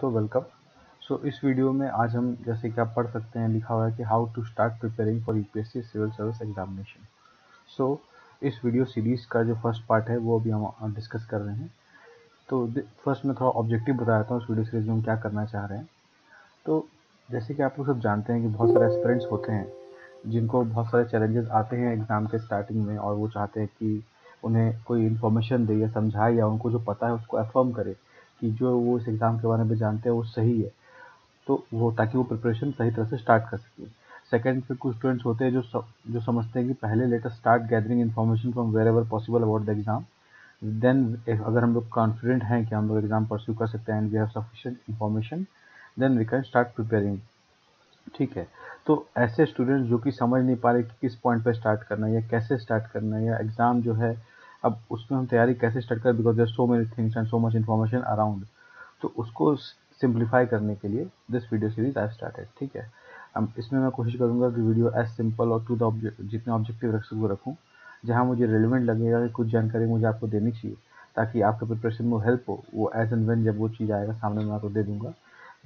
तो welcome so so, इस video में आज हम जैसे कि आप पढ़ सकते हैं लिखा हुआ है कि how to start preparing for UPSC civil service examination so इस वीडियो सीरीज़ का जो फ़र्स्ट पार्ट है वो अभी हम डिस्कस कर रहे हैं. तो फ़र्स्ट मैं थोड़ा ऑब्जेक्टिव बता हूँ इस वीडियो सीरीज़ में हम क्या करना चाह रहे हैं. तो जैसे कि आप लोग सब जानते हैं कि बहुत सारे एस्पिरेंट्स होते हैं जिनको बहुत सारे चैलेंजेस आते हैं एग्ज़ाम के स्टार्टिंग में और वो चाहते हैं कि उन्हें कोई इन्फॉर्मेशन दे या समझाए या उनको जो पता है उसको अफर्म करे. कि जो वो इस एग्ज़ाम के बारे में जानते हैं वो सही है। तो वो ताकि वो प्रिपरेशन सही तरह से स्टार्ट कर सके। सेकेंड पे कुछ स्टूडेंट्स होते हैं जो स, जो समझते हैं कि पहले later start gathering information from wherever possible about the exam then अगर हम लोग कॉन्फिडेंट हैं कि हम लोग एग्ज़ाम परस्यू कर सकते हैं and we have sufficient information then we can start preparing ठीक है? तो ऐसे स्टूडेंट्स जो कि समझ नहीं पा रहे कि किस पॉइंट पर स्टार्ट करना है या कैसे स्टार्ट करना है या एग्ज़ाम जो है अब उसमें हम तैयारी कैसे स्टार्ट करें? Because there so many things and so much information around तो उसको सिंप्लीफाई करने के लिए this video series I started ठीक है? अब इसमें मैं कोशिश करूँगा कि वीडियो एज सिंपल और टू द ऑब्जेक्ट जितने ऑब्जेक्टिव रख सकूँ, रखूँ। जहाँ मुझे रेलिवेंट लगेगा कि कुछ जानकारी मुझे आपको देनी चाहिए, ताकि आपके प्रिपरेशन में हेल्प हो, वो एज एंड वेन जब वो चीज़ आएगा, सामने मैं आपको दे दूँगा।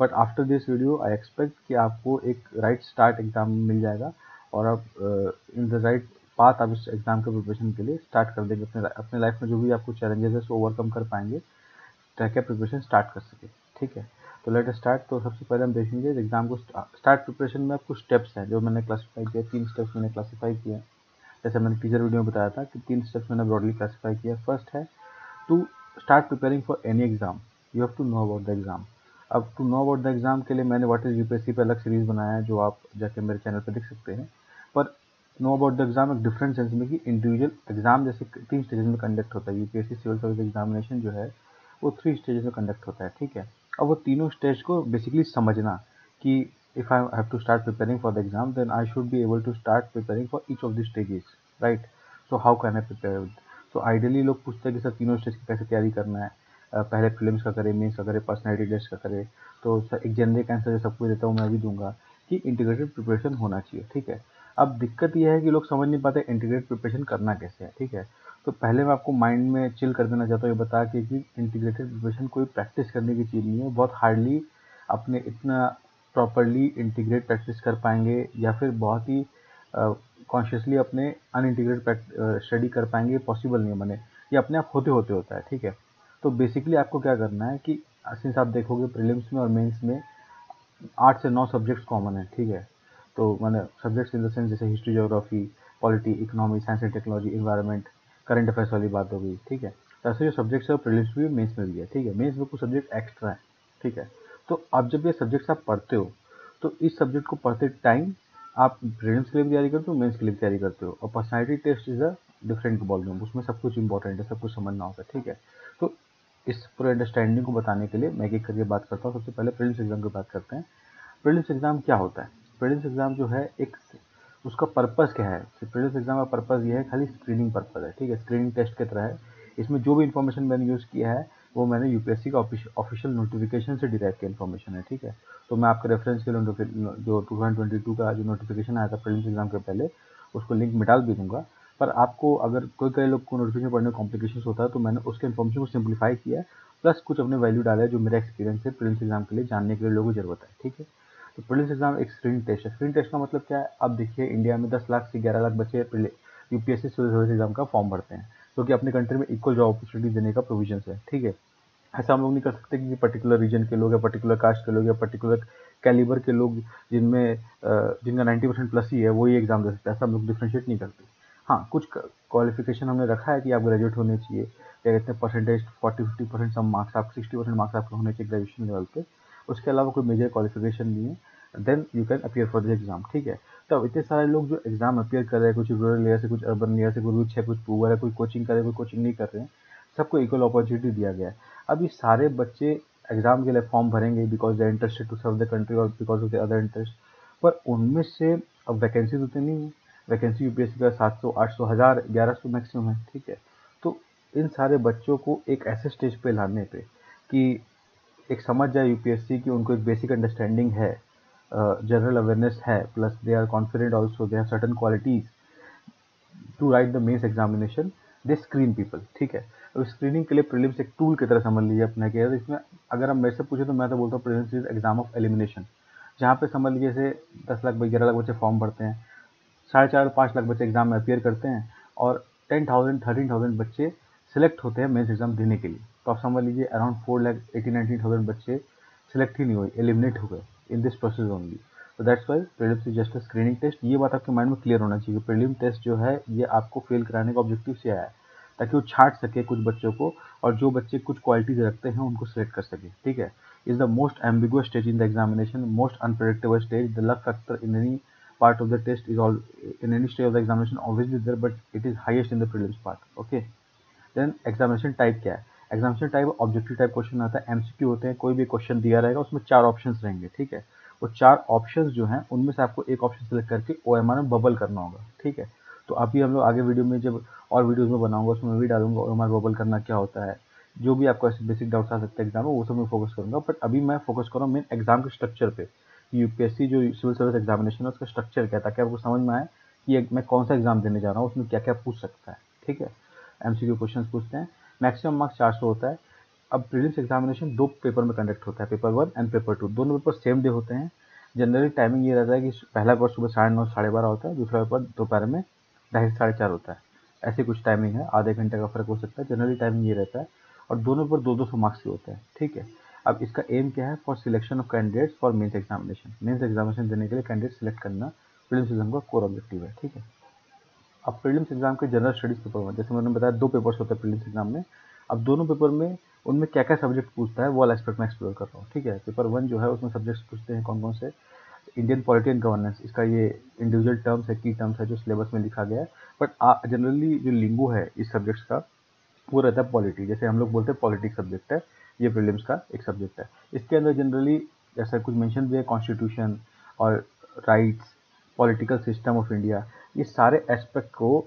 But after this video I expect कि आपको एक राइट स्टार्ट एग्ज़ाम मिल जाएगा और आप इन द राइट पाथ आप इस एग्ज़ाम के प्रिपरेशन के लिए स्टार्ट कर देंगे अपने अपने लाइफ में जो भी आपको चैलेंजेस है, उसको ओवरकम कर पाएँगे, ताकि आप प्रिपरेशन स्टार्ट कर सके। ठीक है? तो लेट स्टार्ट तो सबसे पहले हम देखेंगे एग्ज़ाम को स्टार्ट प्रिपरेशन में कुछ स्टेप्स हैं, जो मैंने क्लासीफाई किया तीन स्टेप्स मैंने क्लासीफाई किया जैसे मैंने टीचर वीडियो में बताया था कि तीन स्टेप्स मैंने ब्रॉडली क्लासीफाई किया फ़र्स्ट है to start preparing for any exam you have to know about the exam अब to know about the exam के लिए मैंने व्हाट इज़ यूपीएससी पे अलग सीरीज़ बनाया है, जो आप जाके मेरे चैनल पे देख सकते हैं। पर नो अबाउट द एग्ज़ाम एक डिफरेंट सेंस में कि इंडिविजुअल एग्ज़ाम जैसे तीन स्टेजेस में कंडक्ट होता है। यूपीएससी सिविल सर्विस एग्जामिनेशन जो है, वो थ्री स्टेजेस में कंडक्ट होता है, ठीक है? अब वो तीनों स्टेज को बेसिकली समझना कि if I have to start preparing for the exam then I should be able to start preparing for each of the stages right so how can I prepare तो आइडियली लोग पूछते हैं कि sir तीनों stage की कैसे तैयारी करना है? पहले फिल्म्स का करें मेन्स का करें पर्सनैलिटी टेस्ट का करें। तो सर एक जनरिक आंसर सबको देता हूँ, मैं भी दूँगा कि इंटीग्रेटेड प्रिपरेशन होना चाहिए, ठीक है? अब दिक्कत यह है कि लोग समझ नहीं पाते इंटीग्रेट प्रिपरेशन करना कैसे है, ठीक है? तो पहले मैं आपको माइंड में चिल कर देना चाहता हूँ, ये बता के कि इंटीग्रेटेड प्रिपरेशन कोई प्रैक्टिस करने की चीज़ नहीं है, बहुत हार्डली अपने इतना प्रॉपरली इंटीग्रेट प्रैक्टिस कर पाएँगे या फिर बहुत ही कॉन्शियसली अपने अन अनइंटीग्रेट स्टडी कर पाएँगे पॉसिबल नहीं बने, ये अपने आप होते होते होता है, ठीक है? तो बेसिकली आपको क्या करना है कि सिंस आप देखोगे प्रीलिम्स में और मेंस में आठ से नौ सब्जेक्ट्स कॉमन है, ठीक है? तो मैंने सब्जेक्ट्स इन द सेंस जैसे history geography polity economy science and technology environment current affairs वाली बात हो गई, ठीक है? तो ऐसे जो सब्जेक्ट्स है प्रीलिम्स भी मेंस में भी है, ठीक है? मेंस में कुछ सब्जेक्ट एक्स्ट्रा है, ठीक है? तो आप जब ये सब्जेक्ट्स आप पढ़ते हो तो इस सब्जेक्ट को पढ़ते टाइम आप प्रीलिम्स के लिए भी तैयारी करते हो मेंस के लिए तैयारी करते हो। और personality test is a different ball उसमें सब कुछ इंपॉर्टेंट है, सब कुछ समझना होता है, ठीक है? तो इस पूरे अंडरस्टैंडिंग को बताने के लिए मैं एक करके बात करता हूँ। सबसे पहले प्रीलिम्स एग्ज़ाम की बात करते हैं। प्रीलिम्स एग्ज़ाम क्या होता है? प्रीलिम्स एग्ज़ाम जो है, एक उसका पर्पज़ क्या है? प्रीलिम्स एग्ज़ाम का पर्पज़ ये है, खाली स्क्रीनिंग पर्पज़ है, ठीक है? स्क्रीनिंग टेस्ट की तरह है। इसमें जो भी इन्फॉर्मेशन मैंने यूज़ किया है, वो मैंने यूपीएससी का ऑफिशियल नोटिफिकेशन से डिराइव किया इन्फॉर्मेशन है, ठीक है? तो मैं आपके रेफरेंस के लिए जो टू का जो नोटिफिकेशन आया था प्रीलिम्स एग्ज़ाम के पहले, उसको लिंक में डाल भी दूँगा। पर आपको अगर कोई कई लोग को नोटिफिकेशन पढ़ने में कॉम्प्लिकेशन होता है तो मैंने उसके इन्फॉर्मेशन को सिंप्लीफाई किया प्लस कुछ अपने वैल्यू डाला है जो मेरा एक्सपीरियंस है प्रिलिम्स एग्ज़ाम के लिए जानने के लिए लोगों को ज़रूरत है, ठीक है? तो प्रिलिम्स एग्ज़ाम एक स्क्रीन टेस्ट है। स्क्रीन टेस्ट का मतलब क्या है? अब देखिए, इंडिया में दस लाख से ग्यारह लाख बच्चे यूपीएससी सिविल सर्विस एग्ज़ाम का फॉर्म भरते हैं, जो कि अपने कंट्री में इक्वल जॉब अपॉर्चुनिटी देने का प्रोविज़न है, ठीक है? ऐसा हम लोग नहीं कर सकते कि पर्टिकुलर रीजन के लोग या पर्टिकुलर कास्ट के लोग या पर्टिकुलर कैलिबर के लोग जिनमें जिनका 90 परसेंट प्लस ही है वही एग्ज़ाम दे सकते हैं। ऐसा हम लोग डिफ्रेंशिएट नहीं करते। हाँ कुछ क्वालिफिकेशन हमने रखा है कि आप ग्रेजुएट होने चाहिए। कहते हैं? परसेंटेज फोर्टी फिफ्टी परसेंट सब मार्क्स आप सिक्सटी परसेंट मार्क्स आपके होने चाहिए ग्रेजुएशन लेवल पे। उसके अलावा कोई मेजर क्वालिफिकेशन नहीं है then you can appear for the exam ठीक है? तो इतने सारे लोग जो एग्ज़ाम अपियर कर रहे हैं, कुछ रूरल एरिया से, कुछ अर्बन एरिया से, कुछ रिच है, कुछ पुअर है, कोई कोचिंग कर रहे हैं, कोई कोचिंग नहीं कर रहे हैं, सबको इक्वल अपॉर्चुनिटी दिया गया है। ये सारे बच्चे एग्ज़ाम के लिए फॉर्म भरेंगे because they interested to serve the country और because of the other interest पर उनमें से अब वैकेंसीज उतनी नहीं है। वैकेंसी यूपीएससी का सात सौ, आठ सौ, हज़ार, ग्यारह सौ मैक्सिमम है, ठीक है? तो इन सारे बच्चों को एक ऐसे स्टेज पे लाने पे कि एक समझ जाए यूपीएससी की, उनको एक बेसिक अंडरस्टैंडिंग है जनरल अवेयरनेस है plus they are confident also they are certain qualities to write the mains examination they screen people ठीक है? अब स्क्रीनिंग के लिए प्रीलिम्स एक टूल की तरह समझ लीजिए अपने, कि यार इसमें अगर आप मेरे से पूछे तो मैं तो बोलता हूँ prelims is exam of elimination जहाँ पे समझ लीजिए जैसे दस लाख ग्यारह लाख बच्चे फॉर्म भरते हैं, साढ़े चार, पाँच लाख बच्चे एग्ज़ाम में अपियर करते हैं, और टेन थाउज़ेंड थर्टीन थाउज़ेंड बच्चे सिलेक्ट होते हैं मेन्स एग्ज़ाम देने के लिए। तो आप समझ लीजिए around four lakh eighty nineteen thousand बच्चे सिलेक्ट ही नहीं हुए एलिमिनेट हो गए इन दिस प्रोसेस ओनली तो that's why prelims is just screening test ये बात आपके माइंड में क्लियर होना चाहिए प्रीलिम टेस्ट जो है, ये आपको फेल कराने का ऑब्जेक्टिव से आया है, ताकि वो छाट सके कुछ बच्चों को और जो बच्चे कुछ क्वालिटीज रखते हैं उनको सिलेक्ट कर सके, ठीक है? Is the most ambiguous stage in the examination most unpredictable stage the luck factor in any part of the test is all, in any stage of the examination, obviously there, but it is highest in the prelims part, okay? Then examination type क्या है? Examination type objective type question आता है MCQ होते हैं, कोई भी question दिया रहेगा, उसमें चार ऑप्शंस रहेंगे, ठीक है? वो चार ऑप्शंस जो हैं, उनमें से आपको एक ऑप्शन सेलेक्ट करके ओएमआर में बबल करना होगा, ठीक है? तो अभी हम लोग आगे वीडियो में जब और वीडियोज़ में बनाऊँगा, उसमें भी डालूँगा ओ एम बबल करना क्या होता है। जो भी आपको ऐसे बेसिक डाउट्स आ सकते हैं एग्ज़ाम में, वो सब मैं फोकस करूँगा बट अभी मैं फोकस कर रहा हूँ मेन एग्ज़ाम के स्ट्रक्चर पे। यूपीएससी जो सिविल सर्विस एग्जामिनेशन है, उसका स्ट्रक्चर क्या है, ताकि आपको समझ में आए कि मैं कौन सा एग्ज़ाम देने जा रहा हूँ, उसमें क्या क्या पूछ सकता है, ठीक है? एमसीक्यू क्वेश्चंस पूछते हैं। मैक्सिमम मार्क्स 400 होता है। अब प्रीलिम्स एग्जामिनेशन दो पेपर में कंडक्ट होता है paper one and paper two दोनों पेपर सेम डे होते हैं। जनरली टाइमिंग ये रहता है कि पहला पेपर सुबह साढ़े नौ, साढ़े बारह होता है, दूसरा पेपर दोपहर में ढाई से साढ़े चार होता है। ऐसी कुछ टाइमिंग है, आधे घंटे का फ़र्क हो सकता है। जनरली टाइमिंग ये रहता है। और दोनों पेपर दो दो सौ मार्क्स के होते हैं, ठीक है? अब इसका एम क्या है? For selection of candidates for mains examination mains examination देने के लिए कैंडिडेट सिलेक्ट करना प्रीलिम्स एग्ज़ाम का कोर ऑब्जेक्टिव है, ठीक है? अब प्रीलिम्स एग्ज़ाम के जनरल स्टडीज़ पेपर में, जैसे मैंने बताया, दो पेपर्स होते हैं प्रीलिम्स एग्ज़ाम में। अब दोनों पेपर में उनमें क्या क्या सब्जेक्ट पूछता है, वो वाला एस्पेक्ट मैं एक्सप्लोर कर रहा हूँ, ठीक है? पेपर वन जो है, उसमें सब्जेक्ट्स पूछते हैं कौन कौन से? इंडियन पॉलिटी एंड गवर्नेंस इसका ये इंडिविजुअल टर्म्स है की टर्म्स है, जो सिलेबस में लिखा गया है। बट जनरली जो लिंगो है इस सब्जेक्ट्स का, वो रहता है पॉलिटी जैसे हम लोग बोलते हैं पॉलिटिक्स सब्जेक्ट है, ये प्रीलिम्स का एक सब्जेक्ट है। इसके अंदर जनरली जैसा कुछ मेंशन भी है कॉन्स्टिट्यूशन और rights political system of India ये सारे एस्पेक्ट को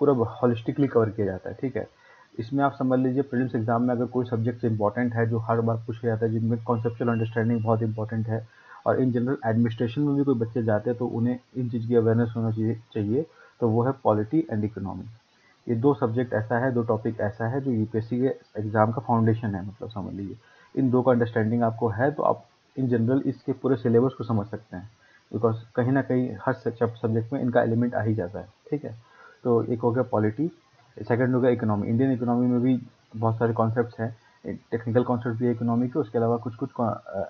पूरा हॉलिस्टिकली कवर किया जाता है, ठीक है? इसमें आप समझ लीजिए प्रीलिम्स एग्ज़ाम में अगर कोई सब्जेक्ट इंपॉर्टेंट है जो हर बार पूछा जाता है, जिनमें कॉन्सेप्चुअल अंडरस्टैंडिंग बहुत इंपॉर्टेंट है, और इन जनरल एडमिनिस्ट्रेशन में भी कोई बच्चे जाते हैं तो उन्हें इन चीज़ की अवेयरनेस होना चाहिए तो वो है पॉलिटी एंड इकोनॉमी ये दो सब्जेक्ट ऐसा है, दो टॉपिक ऐसा है, जो यूपीएससी के एग्ज़ाम का फाउंडेशन है मतलब समझ लीजिए। इन दो का अंडरस्टैंडिंग आपको है तो आप इन जनरल इसके पूरे सिलेबस को समझ सकते हैं। बिकॉज़ कहीं ना कहीं हर सब्जेक्ट में इनका एलिमेंट आ ही जाता है, ठीक है? तो एक हो गया पॉलिटी सेकेंड हो गया इकोनॉमी इंडियन इकोनॉमी में भी बहुत सारे कॉन्सेप्ट हैं. टेक्निकल कॉन्सेप्ट भी है इकोनॉमी के, उसके अलावा कुछ कुछ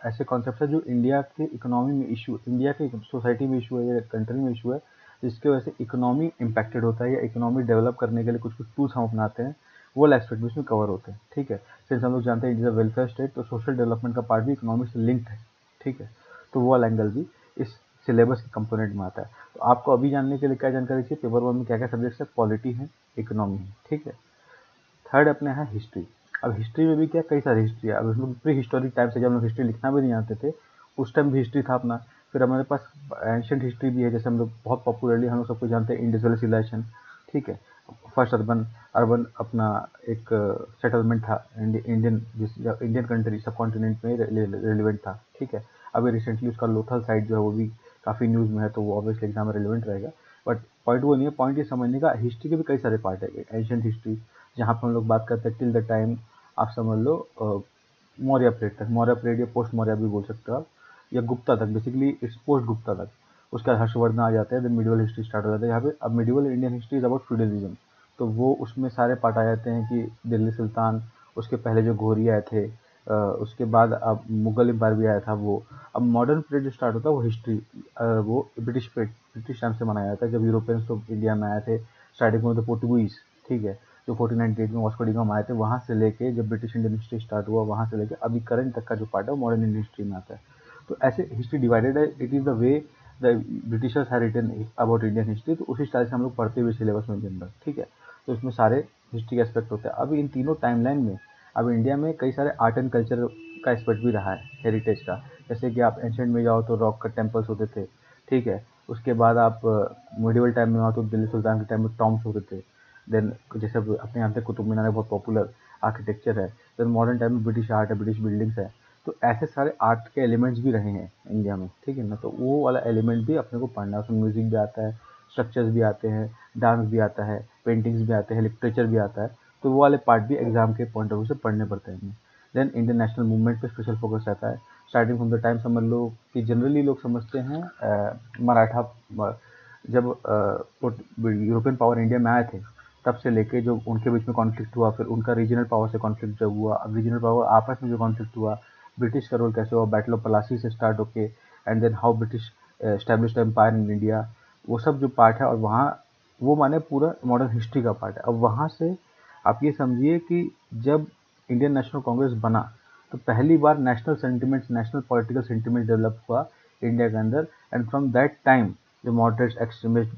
ऐसे कॉन्सेप्ट है जो इंडिया के इकोनॉमी में इशू इंडिया के सोसाइटी में इशू है या कंट्री में इशू है, जिसकी वजह से इकोनॉमी इम्पैक्टेड होता है या इकोनॉमी डेवलप करने के लिए कुछ कुछ टूल्स हम अपनाते हैं, वो एस्पेक्ट भी इसमें कवर होते हैं, ठीक है? सिंस हम लोग जानते हैं अ वेलफेयर स्टेट तो सोशल डेवलपमेंट का पार्ट भी इकोनॉमी से लिंक्ड है, ठीक है? तो वो एंगल भी इस सिलेबस के कंपोनेंट में आता है। तो आपको अभी जानने के लिए क्या जानकारी चाहिए? पेपर वन में क्या क्या सब्जेक्ट्स है? पॉलिटी है, इकोनॉमी है, ठीक है? थर्ड अपने है हिस्ट्री। अब हिस्ट्री में भी क्या, कई सारी हिस्ट्री है। अब हम लोग प्री हिस्टोरिक टाइम से जब हम लोग हिस्ट्री लिखना भी नहीं आते थे, उस टाइम भी हिस्ट्री था अपना। फिर हमारे पास एंशंट हिस्ट्री भी है, जैसे हम लोग बहुत पॉपुलरली हम लोग सबको जानते हैं इंडस वैली सिविलाइजेशन ठीक है? फ़र्स्ट अर्बन अर्बन अपना एक सेटलमेंट था इंडियन जिस इंडियन कंट्री सब कॉन्टिनेंट में रेलिवेंट था, ठीक है? अभी रिसेंटली उसका लोथल साइड जो है, वो भी काफ़ी न्यूज़ में है तो वो ऑब्वियसली एग्ज़ाम में रिलेवेंट रहेगा। बट पॉइंट वो नहीं है पॉइंट ये समझने का हिस्ट्री के भी कई सारे पार्ट है। एंशंट हिस्ट्री जहाँ पर हम लोग बात करते हैं टिल द टाइम आप समझ लो मौर्य पीरियड तक। मौर्य पीरियड या पोस्ट मौर्य भी बोल सकते हो आप, या गुप्ता तक। बेसिकली इट्स पोस्ट गुप्ता तक। उसके बाद हर्षवर्धन आ जाते हैं देन मिडिवल हिस्ट्री स्टार्ट हो जाता है। यहाँ पे अब medieval Indian history is about feudalism तो वो उसमें सारे पार्ट आ जाते हैं कि दिल्ली सुल्तान, उसके पहले जो घोरी आए थे उसके बाद अब मुगल एम्पायर भी आया था वो। अब मॉडर्न पीरियड स्टार्ट होता है वो हिस्ट्री वो ब्रिटिश ब्रिटिश टाइम से मनाया जाता है। जब यूरोपियंस तो इंडिया में आए थे स्टार्टिंग में तो पोर्टुगीज ठीक है? जो फोर्टीन नाइनटी एट में वास्को डिगाम आए थे, वहाँ से लेके जब ब्रिटिश इंडियन हिस्ट्री स्टार्ट हुआ, वहाँ से लेके अभी करंट तक का जो पार्ट है वो मॉडर्न इंडियन हिस्ट्री में आता है। तो ऐसे हिस्ट्री डिवाइडेड है। It is the way the Britishers है रिटर्न अबाउट इंडियन हिस्ट्री तो उसी स्टाइल से हम लोग पढ़ते हुए सिलेबस में जनरल ठीक है? तो इसमें सारे हिस्ट्री के एस्पेक्ट होते हैं। अभी इन तीनों टाइमलाइन में अब इंडिया में कई सारे आर्ट एंड कल्चर का एस्पेक्ट भी रहा है हेरिटेज का। जैसे कि आप एंशेंट में जाओ तो रॉक कट टेम्पल्स होते थे, ठीक है? उसके बाद आप मिडिवल टाइम में आओ तो दिल्ली सुल्तान के टाइम में टॉम्स होते थे। देन जैसे अपने यहाँ पे कुतुब मीनार बहुत पॉपुलर आर्किटेक्चर है। देन मॉडर्न टाइम में ब्रिटिश आर्ट है ब्रिटिश बिल्डिंग्स है। तो ऐसे सारे आर्ट के एलिमेंट्स भी रहे हैं इंडिया में, ठीक है ना? तो वो वाला एलिमेंट भी अपने को पढ़ना है। उसमें म्यूज़िक भी आता है स्ट्रक्चर्स भी आते हैं डांस भी आता है पेंटिंग्स भी आते हैं लिटरेचर भी आता है। तो वो वाले पार्ट भी एग्ज़ाम के पॉइंट ऑफ़ व्यू से पढ़ने पड़ते हैं। देन इंडियन नेशनल मूवमेंट पे स्पेशल फोकस रहता है। स्टार्टिंग फ्रॉम द टाइम समझ लो कि जनरली लोग समझते हैं मराठा जब यूरोपियन पावर इंडिया में आए थे, तब से लेके जो उनके बीच में कॉन्फ्लिक्ट हुआ, फिर उनका रीजनल पावर से कॉन्फ्लिक्ट जब हुआ, अब रीजनल पावर आपस में जो कॉन्फ्लिक्ट हुआ ब्रिटिश का रोल कैसे हुआ बैटल ऑफ़ पलासी से स्टार्ट होके and then how British establish empire in India वो सब जो पार्ट है, और वहाँ, वो माने पूरा मॉडर्न हिस्ट्री का पार्ट है। अब वहाँ से आप ये समझिए कि जब इंडियन नेशनल कांग्रेस बना तो पहली बार national sentiments national political sentiment develop हुआ इंडिया के अंदर। एंड फ्रॉम दैट टाइम जो moderate extremist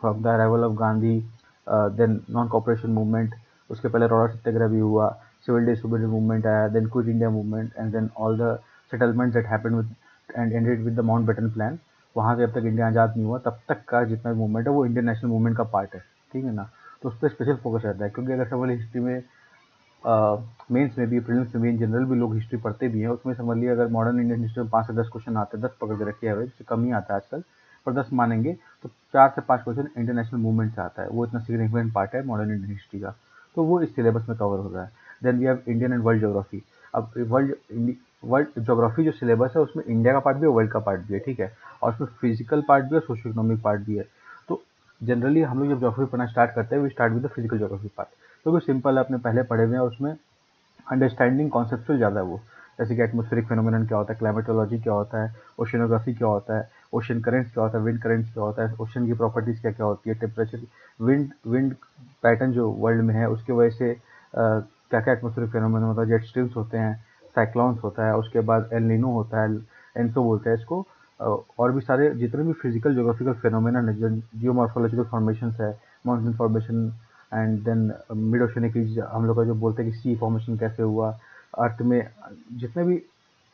from the arrival of Gandhi then non cooperation movement उसके पहले रोड़ा सत्याग्रह भी हुआ सिविल डिसोबीडियंस मूवमेंट आया then quit India movement and then all the settlement that happened with and ended with the Mountbatten plan वहाँ से जब तक India आज़ाद नहीं हुआ। तब तक का जितना मूवमेंट है, वो इंडियन नेशनल मूवमेंट का पार्ट है। ठीक है ना? तो उस पर स्पेशल फोकस रहता है, क्योंकि अगर सब हिस्ट्री में मेंस में भी प्रीलिम्स में भी इन जनरल भी लोग हिस्ट्री पढ़ते भी हैं, उसमें समझ लिया अगर मॉडर्न इंडियन हिस्ट्री में पाँच से दस क्वेश्चन आते हैं, दस पकड़ के रखिए एवरेज कम ही आता है आजकल, पर दस मानेंगे तो चार से पाँच क्वेश्चन इंटरनेशनल मूवमेंट से आता है, वो इतना सिग्निफिकेंट पार्ट है मॉडर्न इंडियन हिस्ट्री का तो वो इस सिलेबस में कवर हो रहा है। Then we have Indian and world geography अब वर्ल्ड वर्ल्ड जोग्राफी जो सिलेबस है, उसमें इंडिया का पार्ट भी है वर्ल्ड का पार्ट भी है, ठीक है, और उसमें फ़िज़िकल पार्ट भी है सोशो इकोनॉमिक पार्ट भी है। जनरली हम लोग जब जोग्राफी पढ़ना स्टार्ट करते हैं we start with the physical geography part क्योंकि सिंपल है अपने पहले पढ़े हुए हैं, उसमें अंडरस्टैंडिंग कॉन्सेप्चुअल ज़्यादा है वो। जैसे कि एटमोस्फेरिक फिनोमिनन क्या होता है क्लाइमेटोलॉजी क्या होता है ओशनोग्राफी क्या होता है ओशन करेंट्स क्या होता है विंड करेंट्स क्या होता है ओशन की प्रॉपर्टीज़ क्या क्या होती है टेम्परेचर विंड विंड पैटर्न जो वर्ल्ड में है, उसके वजह से क्या क्या एटमोस्फेरिक फिनोमिन होता है जेट स्ट्रीम्स होते हैं साइक्लॉन्स होता है, उसके बाद एलिनो होता है एनसो बोलते हैं इसको। और भी सारे जितने भी फ़िज़िकल जोग्राफिकल फिनोमिनन है जियोमॉर्फोलॉजिकल फॉर्मेशन है mountain formation and then mid oceanic हम लोग का जो बोलते हैं कि सी फॉर्मेशन कैसे हुआ अर्थ में, जितने भी,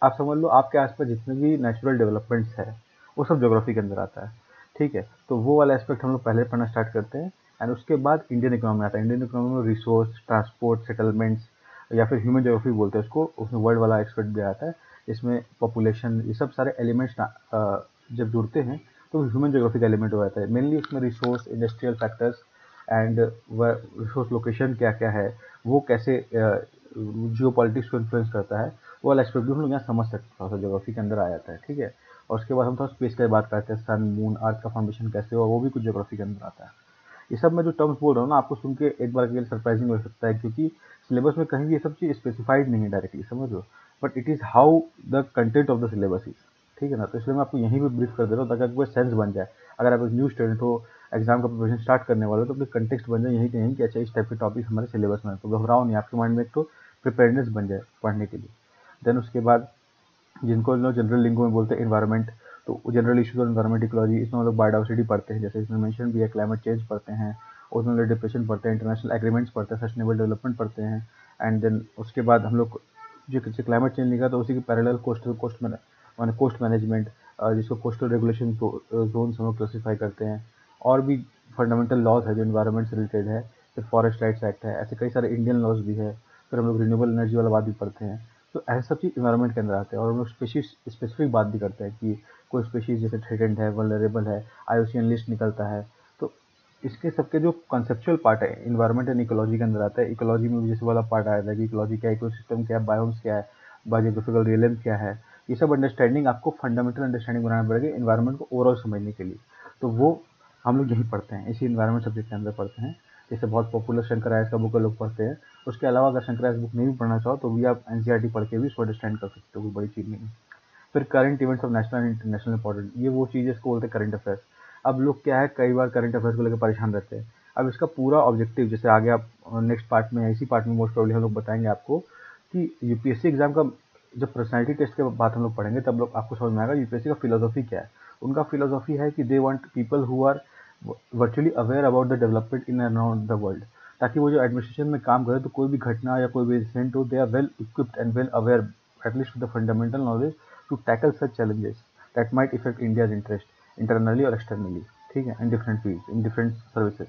आप समझ लो, आपके आसपास जितने भी नेचुरल डेवलपमेंट्स है, वो सब जोग्राफी के अंदर आता है, ठीक है? तो वो वाला एस्पेक्ट हम लोग पहले पढ़ना स्टार्ट करते हैं एंड उसके बाद इंडियन इकोनॉमी आता है। इंडियन इकोनॉमी में रिसोर्स ट्रांसपोर्ट सेटलमेंट्स या फिर ह्यूमन जोग्राफी बोलते हैं उसको, उसमें वर्ल्ड वाला एक्सपेक्ट भी आता है। इसमें पॉपुलेशन ये सब सारे एलिमेंट्स जब जुड़ते हैं तो ह्यूमन जोग्राफी का एलिमेंट हो जाता है। मेनली उसमें resource industrial factors and resource location क्या क्या है, वो कैसे जियो पॉलिटिक्स को इन्फ्लुएंस करता है, वो वाला एक्सपेक्ट भी हम लोग यहाँ समझ सकते हैं थोड़ा सा जोग्राफी के अंदर आ जाता है, ठीक है? और उसके बाद हम थोड़ा स्पेस की बात करते हैं सन मून अर्थ का फॉर्मेशन कैसे हुआ, वो भी कुछ जोग्राफी के अंदर आता है। ये सब मैं जो टर्म्स बोल रहा हूँ ना, आपको सुन के एक बार के लिए सरप्राइजिंग हो सकता है, क्योंकि सिलेबस में कहीं भी ये सब चीज़ स्पेसिफाइड नहीं है डायरेक्टली समझ लो but it is how the content of the syllabus is ठीक है ना? तो इसलिए मैं आपको यहीं पर ब्रीफ कर दे रहा हूँ ताकि आपको सेंस बन जाए। अगर आप एक न्यू स्टूडेंट हो एग्ज़ाम का प्रिपरेशन स्टार्ट करने वाले हो तो अपने कंटेक्स्ट बन जाए, यहीं कहीं कि अच्छा इस टाइप के टॉपिक हमारे सिलेबस में तो घबराओ नहीं, आपके माइंड में एक तो प्रिपेयरनेस बन जाए पढ़ने के लिए। देन उसके बाद जिनको लोग जनरल लिंगो में बोलते हैं इन्वायरमेंट तो जनरल इशूज और इन्वायरमेंट इकोलॉजी इसमें लोग बायोडावर्सिटी पढ़ते हैं। जैसे इसमें मेंशन भी है क्लाइमेट चेंज पढ़ते हैं ओजोन डिप्रेशन पढ़ते हैं इंटरनेशनल एग्रीमेंट्स पढ़ते हैं सस्टेनेबल डेवलपमेंट पढ़ते हैं। एंड देन उसके बाद हम लोग जो क्लाइमेट चेंज लिखा तो उसी के पैरेलल कोस्टल कोस्ट मैंने कोस्ट मैनेजमेंट जिसको कोस्टल रेगुलेशन जोन हम लोग क्लासीफाई करते हैं। और भी फंडामेंटल लॉज है जो इन्वायरमेंट से रिलेटेड है फिर फॉरेस्ट राइट्स एक्ट है, ऐसे कई सारे इंडियन लॉज भी है। फिर हम लोग रिन्यूएबल एनर्जी वाला बात भी पढ़ते हैं। तो ऐसे सब चीज़ इन्वायरमेंट के अंदर आते हैं और हम लोग स्पेसिस स्पेसिफिक बात भी करते हैं कि कोई स्पेशीज जैसे थ्रेटेंड है वलरेबल है आई लिस्ट निकलता है। इसके सबके जो कॉन्सेप्चुअल पार्ट है इन्वायरमेंट एंड इकोलॉजी के अंदर आता है। इकोलॉजी में भी जैसे वाला पार्ट आया था कि इकोलॉजी क्या है सिस्टम क्या है बायोम्स क्या है बायोग्राफिकल रियलम क्या है, ये सब अंडरस्टैंडिंग आपको फंडामेंटल अंडरस्टैंडिंग बनाना पड़ेगा इन्वायरमेंट को ओवरऑल समझने के लिए। तो वो हम लोग यही पढ़ते हैं, इसी इन्वायरमेंट सब्जेक्ट के अंदर पढ़ते हैं। जैसे बहुत पॉपुलर शंकर आयस का बुक लोग पढ़ते हैं। उसके अलावा अगर शंकर आयस बुक नहीं पढ़ना चाहो तो भी आप एन पढ़ के भी उसको अंडरस्टैंड कर सकते हो, कोई बड़ी चीज़ नहीं है। फिर current events of national and international important ये वो चीज़ इसको बोलते हैं करंट अफेयर्स अब लोग क्या है? कई बार करंट अफेयर्स को लेकर परेशान रहते हैं। अब इसका पूरा ऑब्जेक्टिव जैसे आगे आप नेक्स्ट पार्ट में इसी पार्ट में मोस्ट प्रॉब्लम हम लोग बताएँगे आपको कि यूपीएससी एग्ज़ाम का जब पर्सनैलिटी टेस्ट के बात हम लोग पढ़ेंगे, तब लोग आपको समझ में आएगा यूपीएससी का फिलोसॉफी क्या है। उनका फिलोसॉफी है कि they want people who are virtually aware about the development in around the world ताकि वो जो एडमिनिस्ट्रेशन में काम करे तो कोई भी घटना या कोई भी इंसिडेंट हो they are well equipped and well aware at least with the fundamental knowledge to tackle such challenges that might affect India's interest internally और एक्सटर्नली ठीक है? In different field in different services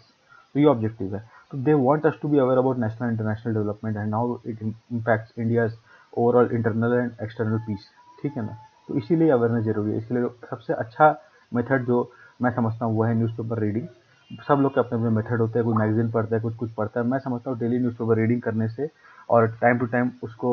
तो ये objective है. तो they want us to be aware about national international development and now it impacts India's overall internal and external peace ठीक है ना? तो इसीलिए अवेयरनेस ज़रूरी है. इसलिए सबसे अच्छा मेथड जो मैं समझता हूँ, वो है न्यूज़पेपर रीडिंग सब लोग के अपने अपने मेथड होते हैं, कोई मैगजीन पढ़ता है, कुछ कुछ पढ़ता है। मैं समझता हूँ डेली न्यूज़पेपर रीडिंग करने से और टाइम टू टाइम उसको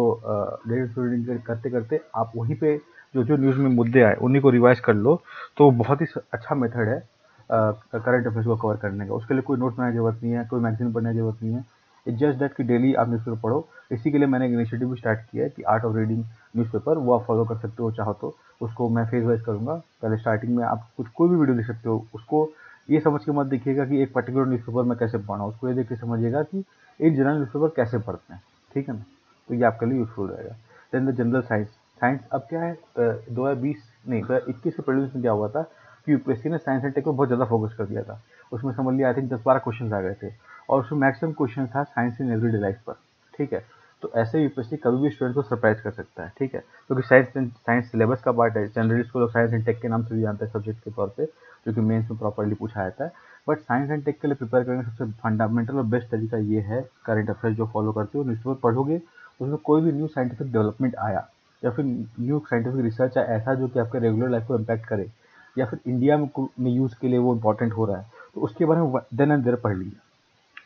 डेली रीडिंग करते करते आप वहीं पे जो जो न्यूज़ में मुद्दे आए, उन्हीं को रिवाइज कर लो। तो बहुत ही अच्छा मेथड है करंट अफेयर्स को कवर करने का। उसके लिए कोई नोट बनाने की ज़रूरत नहीं है, कोई मैगजीन पढ़ने की ज़रूरत नहीं है। इट्स जस्ट दैट कि डेली आप न्यूज़पेपर पढ़ो। इसी के लिए मैंने एक इनिशिएटिव भी स्टार्ट किया है कि आर्ट ऑफ़ रीडिंग न्यूज़पेपर वो आप फॉलो कर सकते हो, चाहो तो। उसको मैं फेस वाइज करूँगा। पहले स्टार्टिंग में आप कुछ, कोई भी वीडियो देख सकते हो। उसको ये समझ के मत देखिएगा कि एक पर्टिकुलर न्यूज़पेपर मैं कैसे पढ़ा उसको ये देख के समझिएगा कि एक जनरल न्यूज़पेपर कैसे पढ़ते हैं। ठीक है ना? तो ये आपके लिए यूजफुल रहेगा। Then the general science science, अब क्या है दो हज़ार बीस नहीं, दो हज़ार इक्कीस के प्रीलिम्स में क्या हुआ था कि यूपीएससी ने साइंस एंड टेक पर बहुत ज़्यादा फोकस कर दिया था। उसमें समझ लिया आई थिंक दस बारह क्वेश्चन आ गए थे और उसमें मैक्सिमम क्वेश्चन था साइंस इन एवरीडे लाइफ पर, ठीक है? तो ऐसे यूपीएससी कभी भी स्टूडेंट को सरप्राइज़ कर सकता है, ठीक है? क्योंकि साइंस साइंस सिलेबस का पार्ट है जनरली इसको लोग साइंस एंड टेक के नाम से भी जानते हैं सब्जेक्ट के तौर पे, जो कि मेंस में प्रॉपरली पूछा जाता है। बट साइंस एंड टेक के लिए प्रिपेयर करने का सबसे फंडामेंटल और बेस्ट तरीका ये है करंट अफेयर्स जो फॉलो करते हो न्यूज़पेपर पढ़ोगे, उसमें कोई भी न्यू साइंटिफिक डेवलपमेंट आया या फिर न्यू साइंटिफिक रिसर्च है ऐसा जो कि आपके रेगुलर लाइफ को इम्पैक्ट करे, या फिर इंडिया में यूज़ के लिए वो इंपॉर्टेंट हो रहा है तो उसके बारे में देन एंड देर पढ़ लीजिए।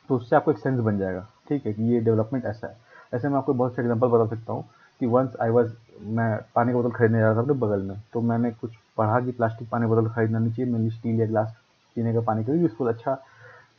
तो उससे आपको एक सेंस बन जाएगा, ठीक है, कि ये डेवलपमेंट ऐसा है। ऐसे मैं आपको बहुत से एग्ज़ाम्पल बता सकता हूँ, कि वंस आई वाज मैं पानी की बोतल खरीदने जा रहा था अपने बगल में तो मैंने कुछ पढ़ा कि प्लास्टिक पानी बोतल खरीदना नहीं चाहिए मेनली स्टील या ग्लास पीने का पानी के लिए यूज़फुल अच्छा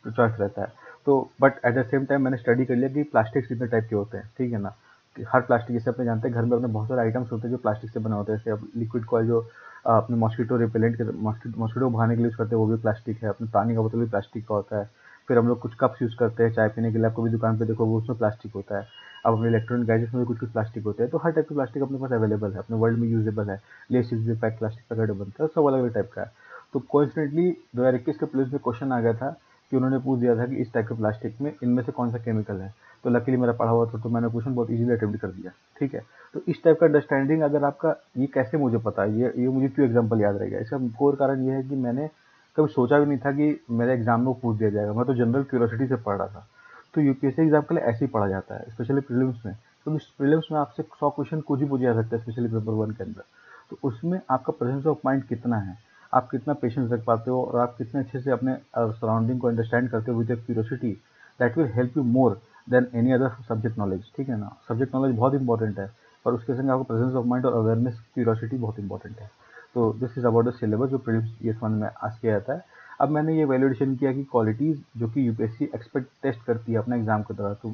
चॉइस रहता है। तो but at the same time मैंने स्टडी कर लिया कि प्लास्टिक कितने टाइप के होते हैं, ठीक है ना? हर प्लास्टिक, जैसे अपने जानते हैं, घर में अपने बहुत सारे आइटम्स होते हैं जो प्लास्टिक से बने होते हैं। जैसे अब लिक्विड कॉयल जो अपने मॉस्किटो रिपेलेंट के मॉस्किटो भगाने के लिए यूज़ करते हैं, वो भी प्लास्टिक है। अपने पानी का बोतल भी प्लास्टिक का होता है। फिर हम लोग कुछ कप्स यूज़ करते हैं, चाय पीने के लिए। आपको भी दुकान पर देखो, वो उसमें प्लास्टिक होता है। अब अपने इलेक्ट्रॉनिक गैजेट्स में भी कुछ कुछ प्लास्टिक होते हैं। तो हर टाइप के प्लास्टिक अपने पास अवेलेबल है। अपने वर्ल्ड में यूजेबल है। Less use pack plastic packet बनता है। सब अलग अलग टाइप का है। तो कोइंसिडेंटली दो हज़ार इक्कीस के पुलिस में क्वेश्चन आ गया था कि उन्होंने पूछ दिया था कि इस टाइप के प्लास्टिक में इनमें से कौन सा केमिकल है। तो लकीली मेरा पढ़ा हुआ था तो मैंने क्वेश्चन बहुत इजीली अटेम्प्ट कर दिया, ठीक है? तो इस टाइप का अंडरस्टैंडिंग अगर आपका, ये कैसे मुझे पता है? ये ये मुझे क्यों एग्ज़ाम्पल याद रहेगा इसका कोर कारण ये है कि मैंने कभी सोचा भी नहीं था कि मेरे एग्ज़ाम में पूछ दिया जाएगा। मैं तो जनरल क्यूरोसिटी से पढ़ रहा था। तो यूपीएससी एग्ज़ाम के लिए ऐसे ही पढ़ा जाता है स्पेशली प्रीलिम्स में। क्योंकि तो प्रीलिम्स में आपसे सौ क्वेश्चन कुछ ही पूछा जा सकता है स्पेशली पेपर वन के अंदर। तो उसमें आपका प्रेजेंस ऑफ़ माइंड कितना है? आप कितना पेशेंस रख पाते हो? और आप कितने अच्छे से अपने सराउंडिंग को अंडरस्टैंड करते हो with curiosity that will help you more than any other subject knowledge ठीक है ना? सब्जेक्ट नॉलेज बहुत इंपॉर्टेंट है पर उसके संग आपको प्रेजेंस ऑफ़ माइंड और अवेयरनेस क्यूरोसिटी बहुत इंपॉर्टेंट है। तो this is about the syllabus जो प्रीलिम्स ये वन में आज किया जाता है। अब मैंने ये वैल्यूडेशन किया कि क्वालिटीज़ जो कि यूपीएससी एक्सपेक्ट टेस्ट करती है अपने एग्ज़ाम के दौरान तो